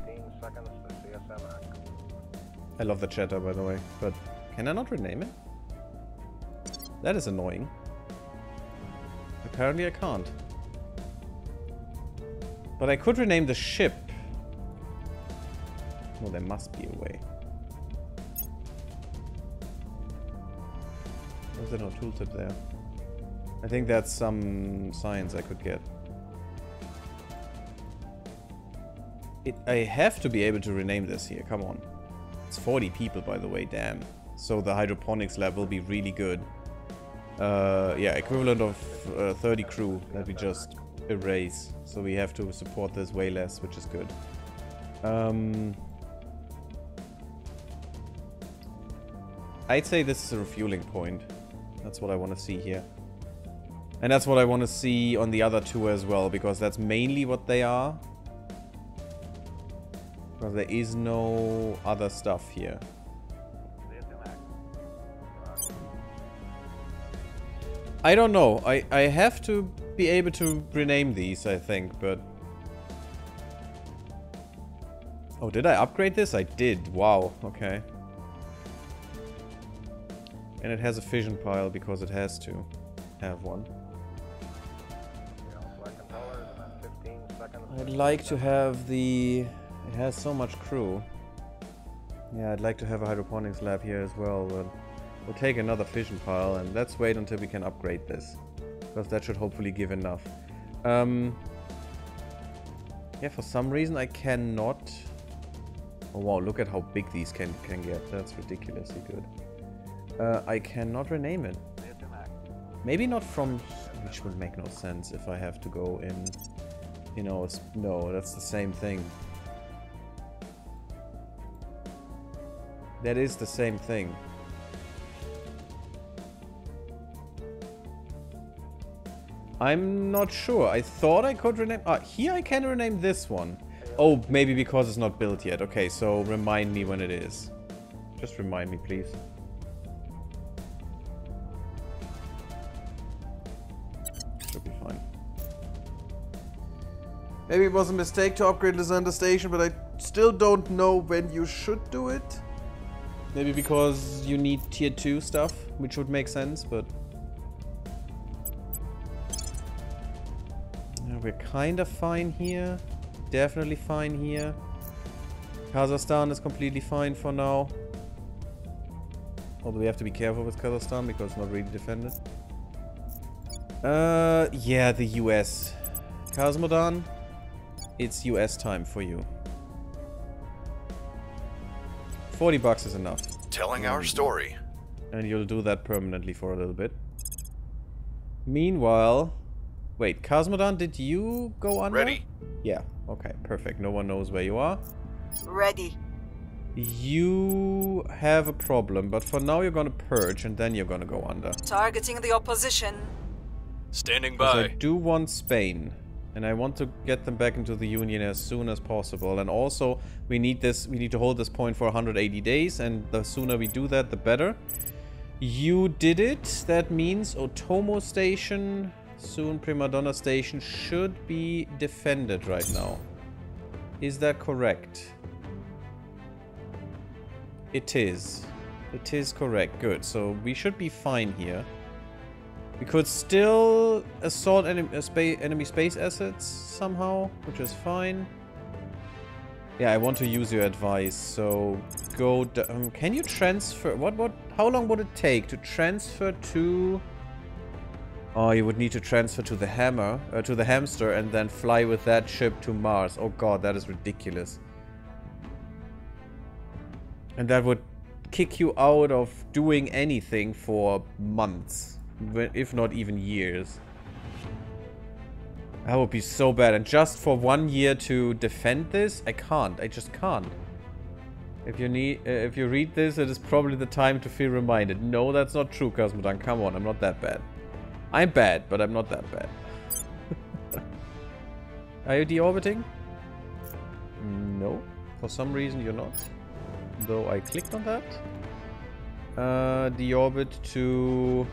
I love the chatter, by the way, but can I not rename it? That is annoying. Apparently I can't. But I could rename the ship. Well, there must be a way. Is there no tooltip there? I think that's some science I could get. It, I have to be able to rename this here, come on. It's 40 people, by the way, damn. So the hydroponics lab will be really good. Uh, yeah, equivalent of uh, 30 crew that we just erase. So we have to support this way less, which is good. Um, I'd say this is a refueling point. That's what I want to see here. And that's what I want to see on the other two as well, because that's mainly what they are. Because there is no other stuff here. I don't know. I, I have to be able to rename these, I think, but... Oh, did I upgrade this? I did. Wow, okay. And it has a fission pile because it has to have one. I'd like to have the... It has so much crew. Yeah, I'd like to have a hydroponics lab here as well, but we'll take another fission pile and let's wait until we can upgrade this. Because that should hopefully give enough. Um, yeah, for some reason I cannot... Oh wow, look at how big these can, can get. That's ridiculously good. Uh, I cannot rename it. Maybe not from... Which would make no sense if I have to go in you know, it's, no, that's the same thing. That is the same thing. I'm not sure. I thought I could rename... Ah, here I can rename this one. Oh, maybe because it's not built yet. Okay, so remind me when it is. Just remind me, please. Maybe it was a mistake to upgrade Lysander Station, but I still don't know when you should do it. Maybe because you need tier 2 stuff, which would make sense, but... Yeah, we're kind of fine here. Definitely fine here. Kazakhstan is completely fine for now. Although we have to be careful with Kazakhstan because it's not really defended. Uh, yeah, the US. Cosmodan, it's US time for you. 40 bucks is enough. Telling our mm. story. And you'll do that permanently for a little bit. Meanwhile... Wait, Cosmodan, did you go under? Ready. Yeah, okay, perfect. No one knows where you are. Ready. You have a problem, but for now you're gonna purge and then you're gonna go under. Targeting the opposition. Standing by. I do want Spain. And I want to get them back into the Union as soon as possible. And also, we need this. We need to hold this point for 180 days. And the sooner we do that, the better. You did it. That means Otomo Station, soon Primadonna Station, should be defended right now. Is that correct? It is. It is correct. Good. So we should be fine here. We could still assault enemy, uh, spa enemy space assets somehow, which is fine. Yeah, I want to use your advice. So go. Um, can you transfer? What? What? How long would it take to transfer to? Oh, you would need to transfer to the hammer, uh, to the hamster, and then fly with that ship to Mars. Oh god, that is ridiculous. And that would kick you out of doing anything for months if not even years. That would be so bad. And just for one year to defend this, I can't. I just can't. If you need, uh, if you read this, it is probably the time to feel reminded. No, that's not true, Cosmodan. Come on, I'm not that bad. I'm bad, but I'm not that bad. Are you deorbiting? No. For some reason you're not. Though I clicked on that. Uh, deorbit to...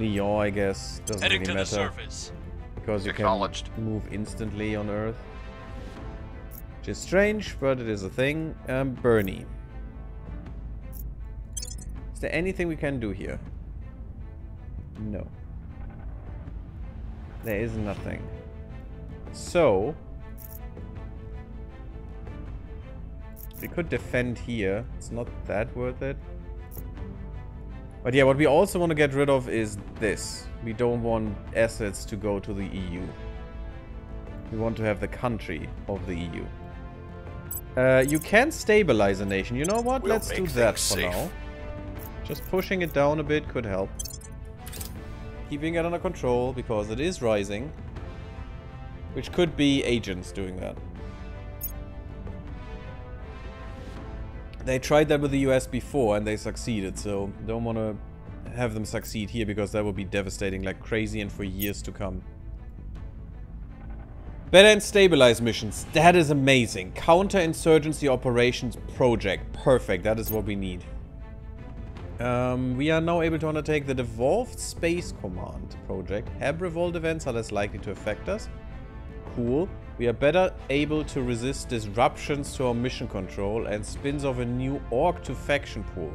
Lyon, I guess. Doesn't Heading really to matter. the surface. Because you Acknowledged. can move instantly on Earth. Which is strange, but it is a thing. Um, Bernie. Is there anything we can do here? No. There is nothing. So... We could defend here. It's not that worth it. But yeah, what we also want to get rid of is this. We don't want assets to go to the EU. We want to have the country of the EU. Uh, you can stabilize a nation. You know what? We'll Let's do that for safe. now. Just pushing it down a bit could help. Keeping it under control because it is rising. Which could be agents doing that. They tried that with the US before and they succeeded, so don't want to have them succeed here because that would be devastating like crazy and for years to come. Better and stabilize missions. That is amazing. Counter-insurgency operations project. Perfect. That is what we need. Um, we are now able to undertake the Devolved Space Command project. Have revolt events are less likely to affect us. Cool. We are better able to resist disruptions to our mission control and spins off a new org to faction pool.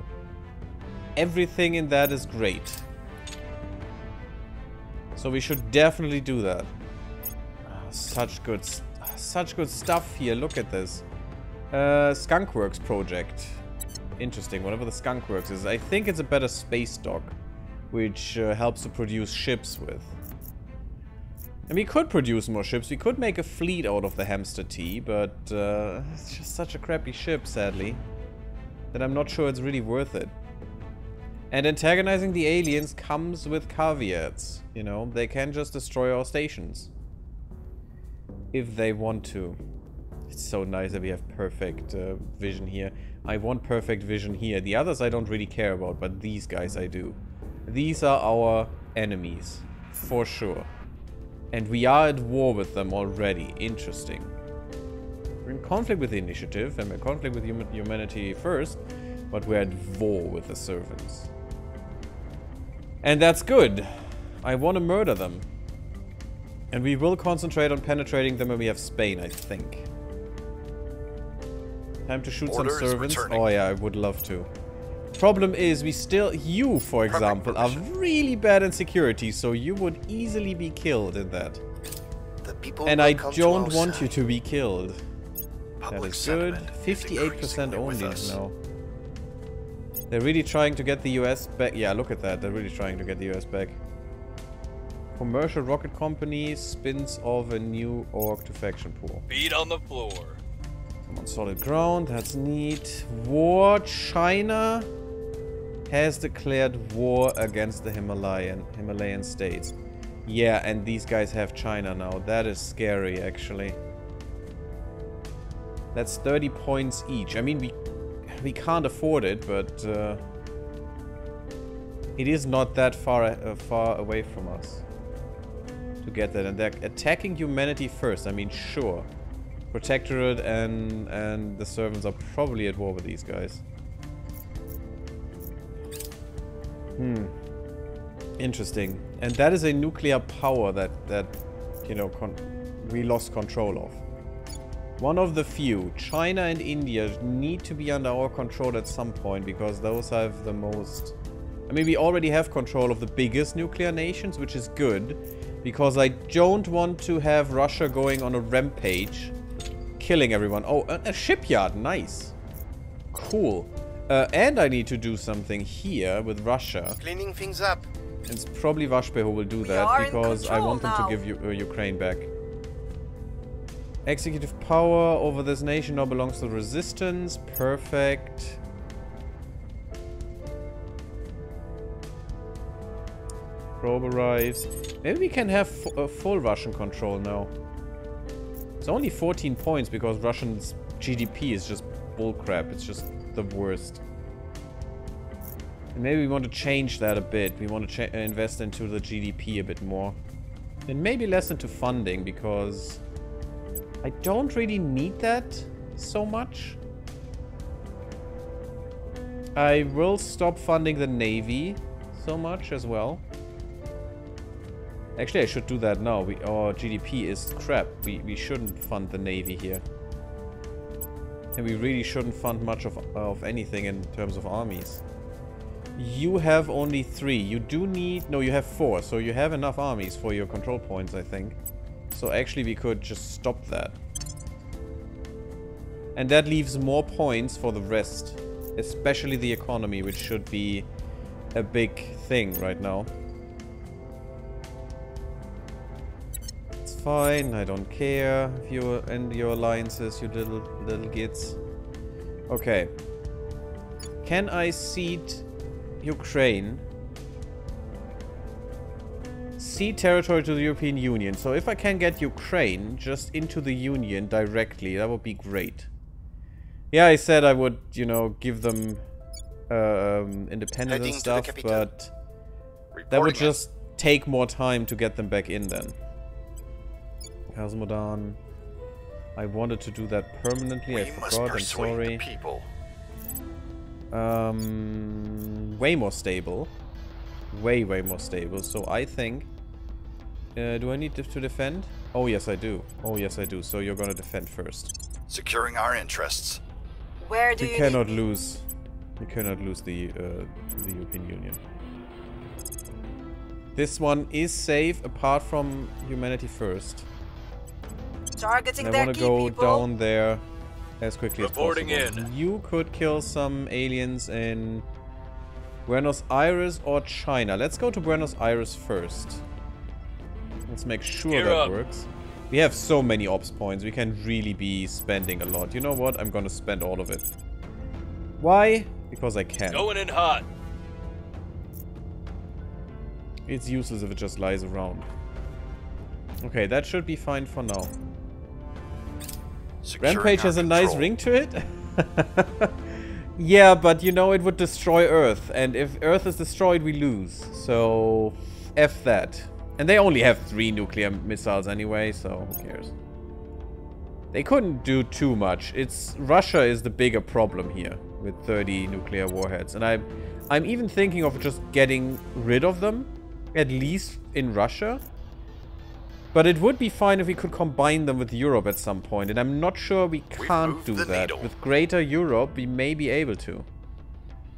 Everything in that is great. So we should definitely do that. Ah, Such good, such good stuff here. Look at this. Uh, Skunkworks project. Interesting. Whatever the Skunkworks is, I think it's a better space dock, which uh, helps to produce ships with. And we could produce more ships. We could make a fleet out of the Hamster T, but uh, it's just such a crappy ship, sadly, that I'm not sure it's really worth it. And antagonizing the aliens comes with caveats. You know, they can just destroy our stations. If they want to. It's so nice that we have perfect uh, vision here. I want perfect vision here. The others I don't really care about, but these guys I do. These are our enemies. For sure. And we are at war with them already. Interesting. We're in conflict with the initiative, and we're in conflict with hum humanity first, but we're at war with the servants. And that's good. I want to murder them. And we will concentrate on penetrating them when we have Spain, I think. Time to shoot Order some servants. Oh yeah, I would love to. Problem is, we still... You, for example, are really bad in security, so you would easily be killed in that. The people And I don't want you to be killed. That Public is good. 58% only us. now. They're really trying to get the US back. Yeah, look at that. They're really trying to get the US back. Commercial rocket company spins off a new org to faction pool. Beat on the floor. Come on, solid ground. That's neat. War. China has declared war against the Himalayan Himalayan states. Yeah, and these guys have China now. That is scary, actually. That's 30 points each. I mean, we we can't afford it, but uh, it is not that far uh, far away from us. to get that. And they're attacking humanity first. I mean, sure. Protectorate and, and the servants are probably at war with these guys. Hmm. Interesting. And that is a nuclear power that, that you know, we lost control of. One of the few. China and India need to be under our control at some point because those have the most... I mean, we already have control of the biggest nuclear nations, which is good. Because I don't want to have Russia going on a rampage. Killing everyone. Oh, a, a shipyard. Nice. Cool. Uh, and I need to do something here with Russia. Cleaning things up. It's probably Vashpe who will do We that because I want them control to give you, uh, Ukraine back. Executive power over this nation now belongs to the resistance. Perfect. Probe arrives. Maybe we can have uh, full Russian control now. It's only 14 points because Russian's GDP is just bullcrap. It's just the worst. And maybe we want to change that a bit. We want to invest into the GDP a bit more. And maybe less into funding because I don't really need that so much. I will stop funding the Navy so much as well. Actually, I should do that now. We, oh, our GDP is crap. We, we shouldn't fund the Navy here. And we really shouldn't fund much of, of anything in terms of armies. You have only three. You do need... No, you have four. So you have enough armies for your control points, I think. So actually we could just stop that. And that leaves more points for the rest. Especially the economy, which should be a big thing right now. Fine, I don't care if you end your alliances, you little little gits. Okay. Can I cede Ukraine? Cede territory to the European Union. So if I can get Ukraine just into the Union directly, that would be great. Yeah, I said I would, you know, give them um, independence Heading and stuff, but that would just take more time to get them back in then. Cosmodan. I wanted to do that permanently. I We must forgot. I'm sorry. people. Um, way more stable. Way, way more stable. So I think... Uh, do I need to to defend? Oh, yes, I do. Oh, yes, I do. So you're gonna defend first. Securing our interests. Where do We you cannot need... lose. We cannot lose the uh, the European Union. This one is safe apart from humanity first. Targeting And I want to go people. down there as quickly Reporting as possible. in. You could kill some aliens in Buenos Aires or China. Let's go to Buenos Aires first. Let's make sure Gear that up. works. We have so many ops points. We can really be spending a lot. You know what? I'm gonna spend all of it. Why? Because I can. Going in hot. It's useless if it just lies around. Okay, that should be fine for now. Securing Rampage has a nice ring to it. yeah, but you know, it would destroy Earth. And if Earth is destroyed, we lose. So, F that. And they only have three nuclear missiles anyway, so who cares? They couldn't do too much. It's Russia is the bigger problem here with 30 nuclear warheads. And I'm, I'm even thinking of just getting rid of them, at least in Russia. But it would be fine if we could combine them with Europe at some point, and I'm not sure we can't do that. needle. With Greater Europe, we may be able to.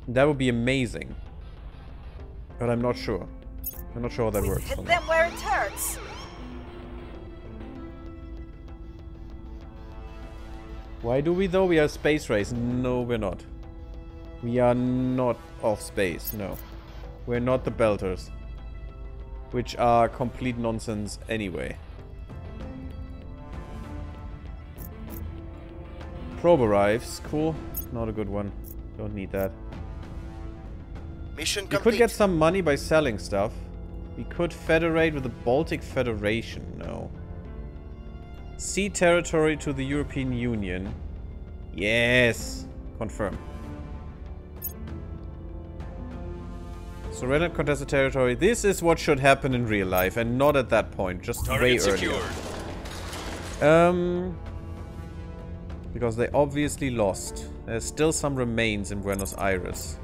That would be amazing. But I'm not sure. I'm not sure how that We works. hit them where it hurts. Why do we though? We are space race. No, we're not. We are not off space, no. We're not the Belters. Which are complete nonsense anyway. Probe arrives. Cool. Not a good one. Don't need that. Mission We complete. could get some money by selling stuff. We could federate with the Baltic Federation. No. Sea territory to the European Union. Yes. Confirm. Surrender contested territory. This is what should happen in real life and not at that point. Just way earlier. Um, because they obviously lost. There's still some remains in Buenos Aires.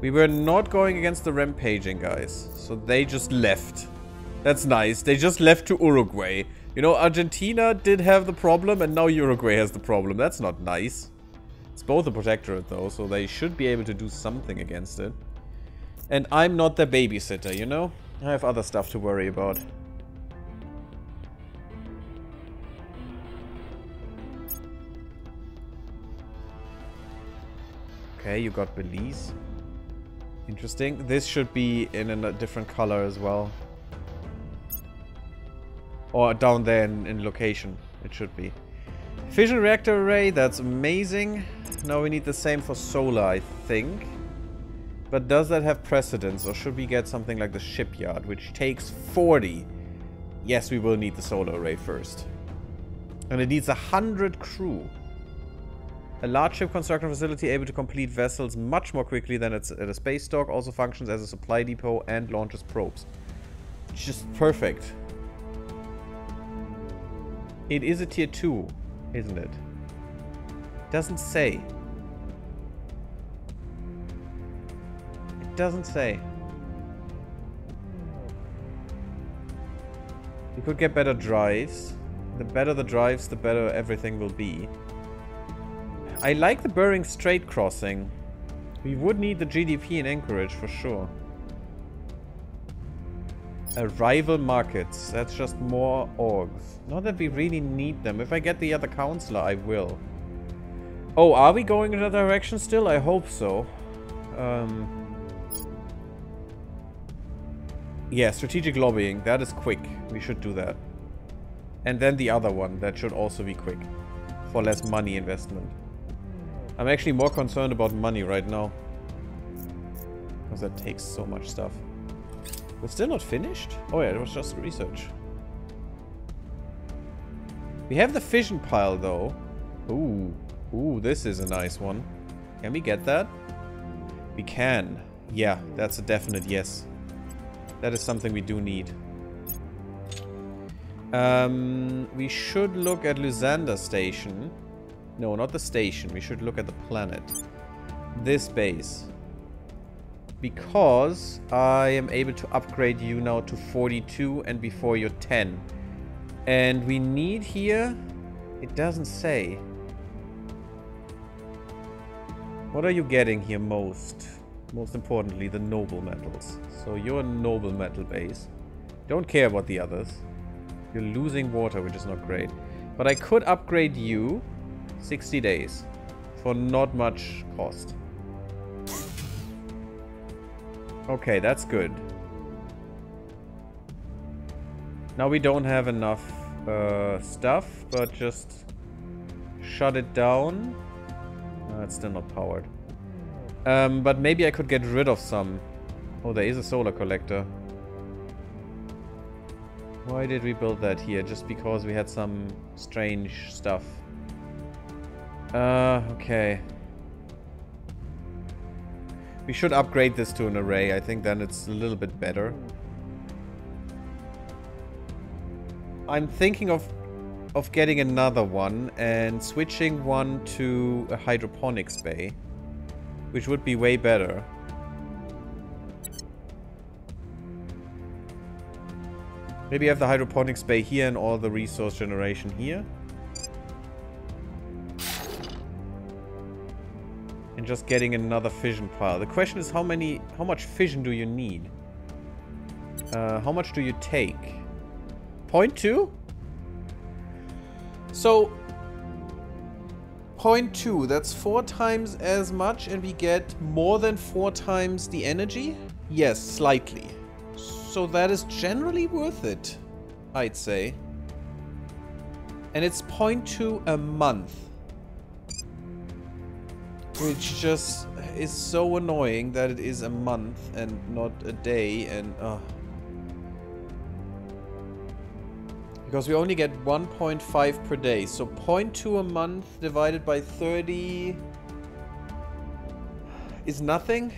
We were not going against the rampaging guys. So they just left. That's nice. They just left to Uruguay. You know, Argentina did have the problem and now Uruguay has the problem. That's not nice. It's both a protectorate though, so they should be able to do something against it. And I'm not their babysitter, you know? I have other stuff to worry about. Okay, you got Belize. Interesting. This should be in a different color as well. Or down there in, in location. It should be. Fission reactor array, that's amazing. Now we need the same for solar, I think. But does that have precedence? Or should we get something like the shipyard, which takes 40? Yes, we will need the solar array first. And it needs 100 crew. A large ship construction facility able to complete vessels much more quickly than it's at a space dock. Also functions as a supply depot and launches probes. Just perfect. It is a tier 2, isn't it? Doesn't say. It doesn't say. We could get better drives. The better the drives, the better everything will be. I like the Bering Strait crossing. We would need the GDP in Anchorage for sure. Arrival markets. That's just more orgs. Not that we really need them. If I get the other counselor, I will. Oh, are we going in that direction still? I hope so. Um, yeah, strategic lobbying. That is quick. We should do that. And then the other one. That should also be quick. For less money investment. I'm actually more concerned about money right now. Because that takes so much stuff. We're still not finished? Oh yeah, it was just research. We have the fission pile though. Ooh. Ooh, this is a nice one. Can we get that? We can. Yeah, that's a definite yes. That is something we do need. Um, we should look at Lysander Station. No, not the station. We should look at the planet. This base. Because I am able to upgrade you now to 42 and before you're 10. And we need here... It doesn't say. What are you getting here most? Most importantly, the noble metals. So you're a noble metal base. Don't care about the others. You're losing water, which is not great. But I could upgrade you 60 days for not much cost. Okay, that's good. Now we don't have enough uh, stuff, but just shut it down. It's still not powered. Um, but maybe I could get rid of some. Oh, there is a solar collector. Why did we build that here? Just because we had some strange stuff. Uh, okay. We should upgrade this to an array. I think then it's a little bit better. I'm thinking of of getting another one and switching one to a hydroponics bay. Which would be way better. Maybe have the hydroponics bay here and all the resource generation here. And just getting another fission pile. The question is how many, how much fission do you need? Uh, how much do you take? Point two? So, point two, that's four times as much and we get more than four times the energy? Yes, slightly. So that is generally worth it, I'd say. And it's point two a month. Which just is so annoying that it is a month and not a day and... Uh. Because we only get 1.5 per day. So 0.2 a month divided by 30 is nothing.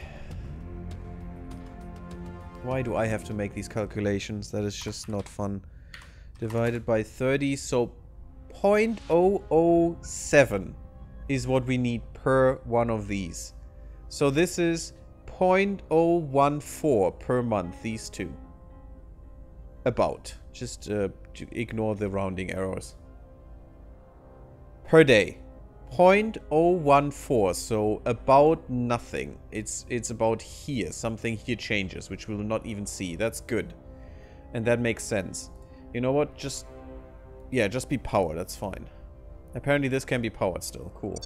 Why do I have to make these calculations? That is just not fun. Divided by 30, so 0.007 is what we need per one of these. So this is 0.014 per month, these two. About. Just uh, ignore the rounding errors. Per day. 0.014, so about nothing. It's it's about here. Something here changes, which we will not even see. That's good. And that makes sense. You know what? Just... Yeah, just be powered. That's fine. Apparently this can be powered still. Cool.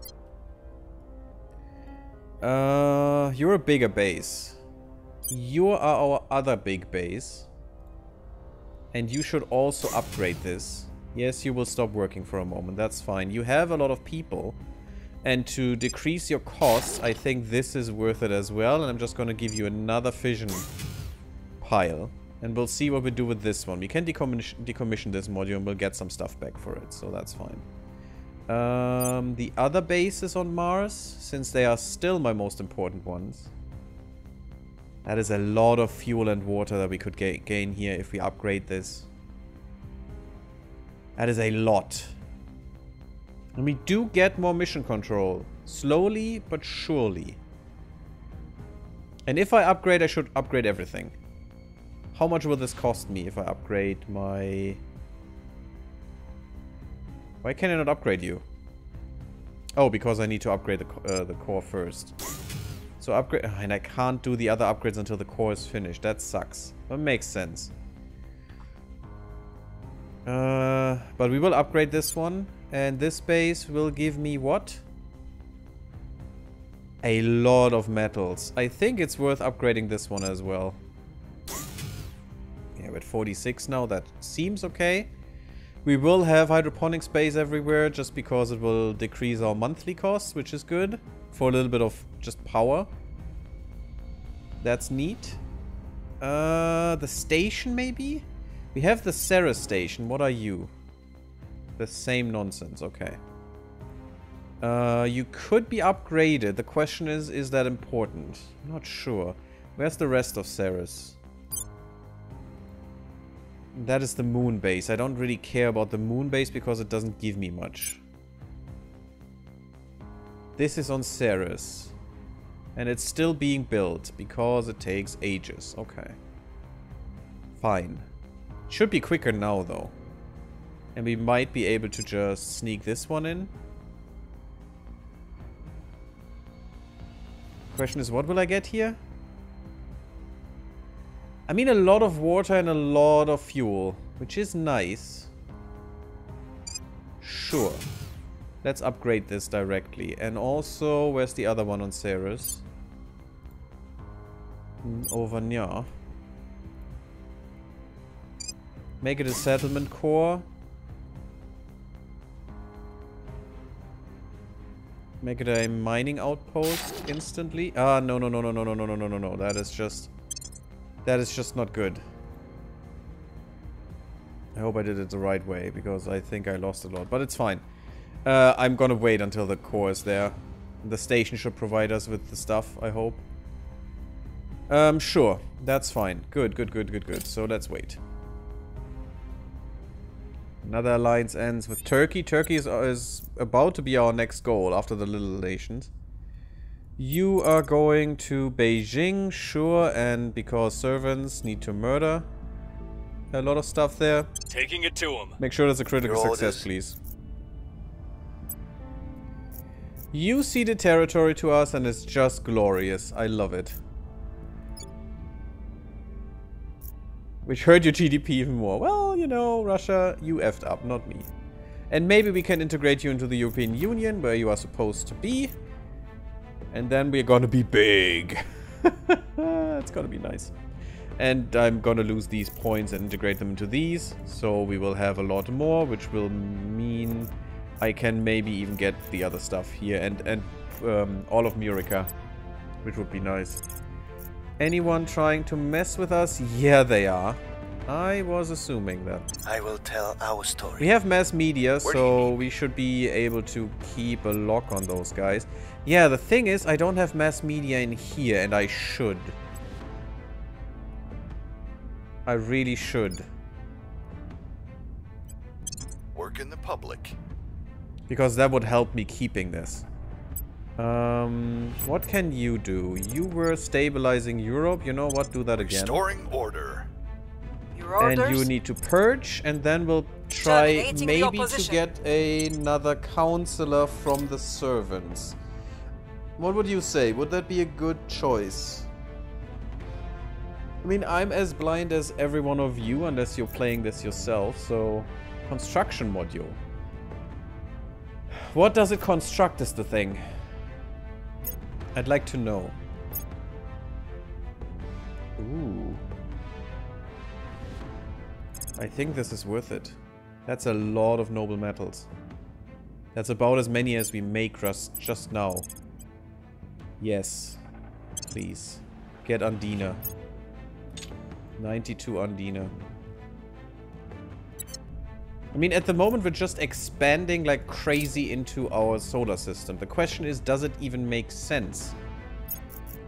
Uh, you're a bigger base. You are our other big base. And you should also upgrade this. Yes, you will stop working for a moment. That's fine. You have a lot of people. And to decrease your costs, I think this is worth it as well. And I'm just going to give you another fission pile. And we'll see what we do with this one. We can decommission, decommission this module and we'll get some stuff back for it. So that's fine. Um, the other bases on Mars, since they are still my most important ones. That is a lot of fuel and water that we could ga gain here if we upgrade this. That is a lot. And we do get more mission control. Slowly, but surely. And if I upgrade, I should upgrade everything. How much will this cost me if I upgrade my... Why can I not upgrade you? Oh, because I need to upgrade the, uh, the core first. So upgrade... And I can't do the other upgrades until the core is finished. That sucks. But makes sense. Uh, but we will upgrade this one. And this base will give me what? A lot of metals. I think it's worth upgrading this one as well. Yeah, we're at 46 now. That seems okay. We will have hydroponic space everywhere just because it will decrease our monthly costs, which is good. For a little bit of just power. That's neat. Uh, the station maybe? We have the Ceres station. What are you? The same nonsense. Okay. Uh, you could be upgraded. The question is, is that important? I'm not sure. Where's the rest of Ceres? That is the moon base. I don't really care about the moon base because it doesn't give me much. This is on Ceres. And it's still being built because it takes ages. Okay. Fine. Should be quicker now though. And we might be able to just sneak this one in. Question is, what will I get here? I mean, a lot of water and a lot of fuel, which is nice. Sure. Let's upgrade this directly. And also, where's the other one on Ceres? Mm, over near. Make it a settlement core. Make it a mining outpost instantly. Ah, no, no, no, no, no, no, no, no, no, no, no. That is just... That is just not good. I hope I did it the right way, because I think I lost a lot. But it's fine. Uh, I'm gonna wait until the core is there. The station should provide us with the stuff, I hope. Um, sure. That's fine. Good, good, good, good, good. So let's wait. Another alliance ends with Turkey. Turkey is, is about to be our next goal after the little nations. You are going to Beijing, sure, and because servants need to murder. A lot of stuff there. Taking it to him. Make sure there's a critical Your success, orders. please. You ceded territory to us and it's just glorious. I love it. Which hurt your GDP even more. Well, you know, Russia, you effed up, not me. And maybe we can integrate you into the European Union, where you are supposed to be. And then we're gonna be big. it's gonna be nice. And I'm gonna lose these points and integrate them into these. So we will have a lot more, which will mean I can maybe even get the other stuff here. And, and um, all of Murica, which would be nice. Anyone trying to mess with us? Yeah, they are. I was assuming that. I will tell our story. We have mass media, Where so we should be able to keep a lock on those guys. Yeah, the thing is, I don't have mass media in here, and I should. I really should. Work in the public. Because that would help me keeping this. Um, what can you do? You were stabilizing Europe. You know what? Do that again. Restoring order. Your orders? And you need to purge, and then we'll try maybe to get another councilor from the servants. What would you say? Would that be a good choice? I mean, I'm as blind as every one of you, unless you're playing this yourself, so... Construction module. What does it construct is the thing. I'd like to know. Ooh. I think this is worth it. That's a lot of noble metals. That's about as many as we make just, just now. Yes. Please. Get Undina. 92 Undina. I mean, at the moment, we're just expanding like crazy into our solar system. The question is, does it even make sense?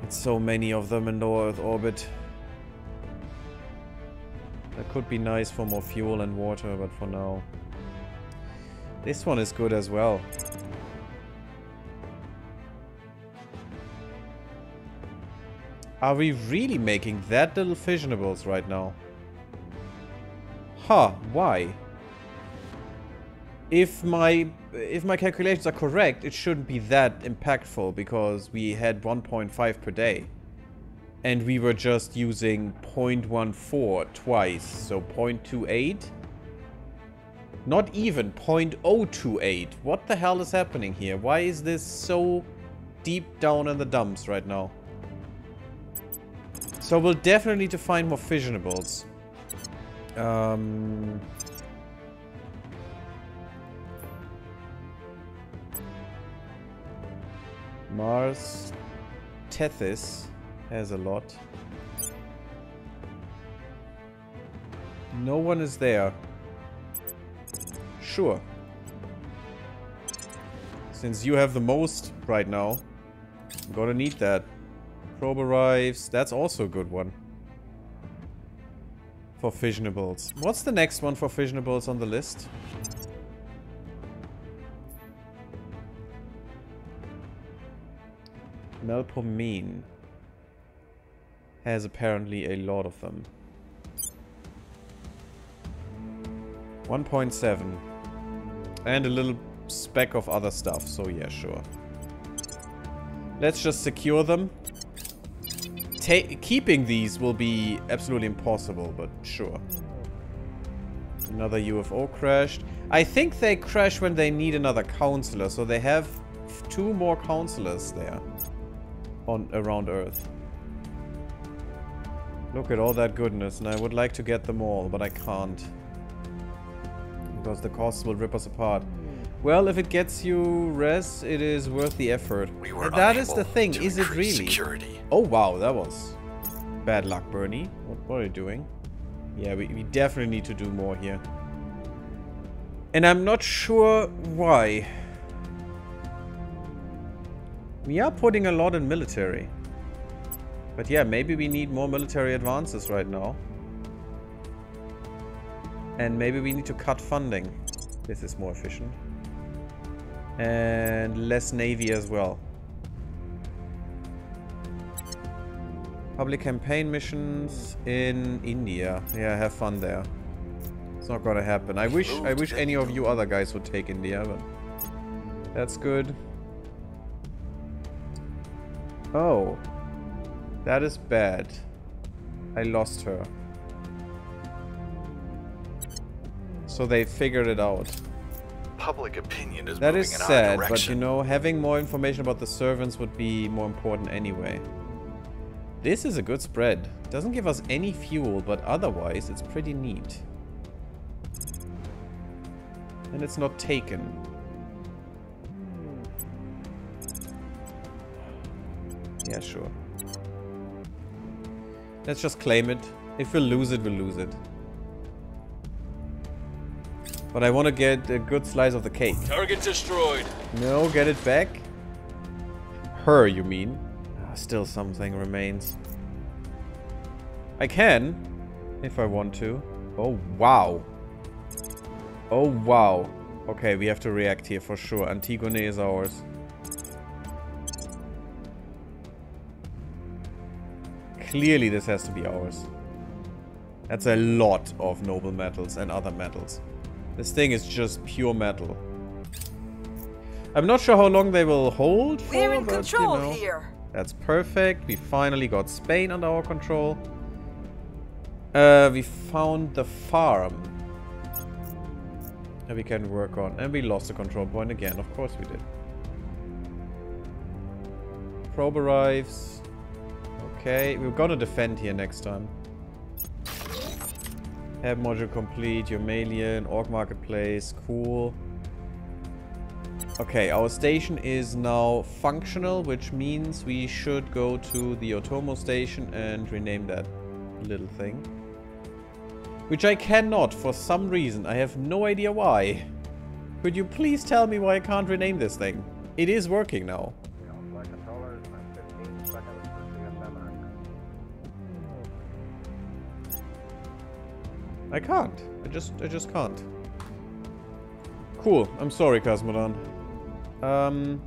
It's so many of them in low Earth orbit. That could be nice for more fuel and water, but for now... This one is good as well. Are we really making that little fissionables right now? Huh, why? If my if my calculations are correct, it shouldn't be that impactful because we had 1.5 per day. And we were just using 0.14 twice, so 0.28? Not even 0.028. What the hell is happening here? Why is this so deep down in the dumps right now? So we'll definitely need to find more fissionables. Um... Mars Tethys has a lot. No one is there. Sure. Since you have the most right now, I'm gonna need that. Probe arrives. That's also a good one. For fissionables. What's the next one for fissionables on the list? Melpomene has apparently a lot of them. 1.7. And a little speck of other stuff, so yeah, sure. Let's just secure them. Ta keeping these will be absolutely impossible, but sure. Another UFO crashed. I think they crash when they need another councilor, so they have two more councilors there on around Earth. Look at all that goodness, and I would like to get them all, but I can't. Because the costs will rip us apart. Well, if it gets you res, it is worth the effort. We were that is the thing, is it really? Security. Oh wow, that was bad luck, Bernie. What, what are you doing? Yeah, we, we definitely need to do more here. And I'm not sure why. We are putting a lot in military. But yeah, maybe we need more military advances right now. And maybe we need to cut funding. This is more efficient. And less navy as well. Public campaign missions in India. Yeah, have fun there. It's not gonna happen. I wish I wish any of you other guys would take India, but that's good. Oh. That is bad. I lost her. So they figured it out. Public opinion is That our sad, but you know, having more information about the servants would be more important anyway. This is a good spread. Doesn't give us any fuel, but otherwise it's pretty neat. And it's not taken. Yeah, sure. Let's just claim it. If we lose it, we'll lose it. But I want to get a good slice of the cake. Target destroyed. No, get it back. Her, you mean? Ah, Still something remains. I can. If I want to. Oh, wow. Oh, wow. Okay, we have to react here for sure. Antigone is ours. Clearly this has to be ours. That's a lot of noble metals and other metals. This thing is just pure metal. I'm not sure how long they will hold for, We're in but, control you know, here. That's perfect. We finally got Spain under our control. Uh, we found the farm. That we can work on. And we lost the control point again. Of course we did. Probe arrives. Okay, we're gonna defend here next time. Hab module complete, your Youmalion, Org Marketplace, cool. Okay, our station is now functional, which means we should go to the Otomo station and rename that little thing. Which I cannot for some reason. I have no idea why. Could you please tell me why I can't rename this thing? It is working now. I can't. I just I just can't. Cool. I'm sorry, Cosmodan. Um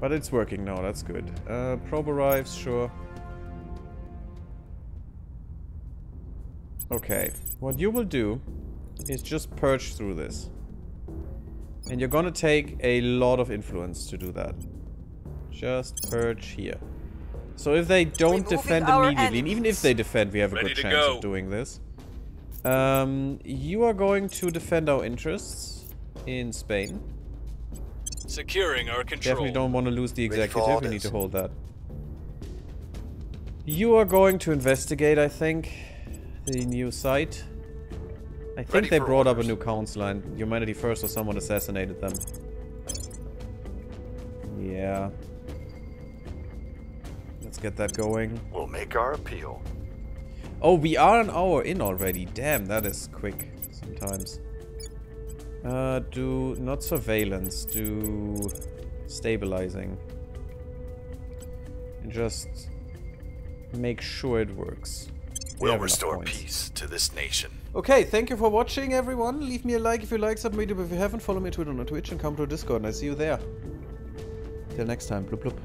But it's working now, that's good. Uh, probe arrives, sure. Okay, what you will do is just purge through this. And you're gonna take a lot of influence to do that. Just purge here. So if they don't Removing defend our immediately, and even if they defend, we have a Ready good chance go. of doing this. Um, you are going to defend our interests in Spain. Securing our control. Definitely don't want to lose the executive. We need to hold that. You are going to investigate, I think, the new site. I think Ready they for brought up a new council and Humanity First or someone assassinated them. Yeah. Let's get that going. We'll make our appeal. Oh, we are an hour in already. Damn, that is quick sometimes. Uh, do not surveillance, do stabilizing. And just make sure it works. We We'll enough restore peace to this nation. Okay, thank you for watching, everyone. Leave me a like if you like, submit if you haven't. Follow me on Twitter and on Twitch and come to Discord, and I see you there. Till next time, bloop bloop.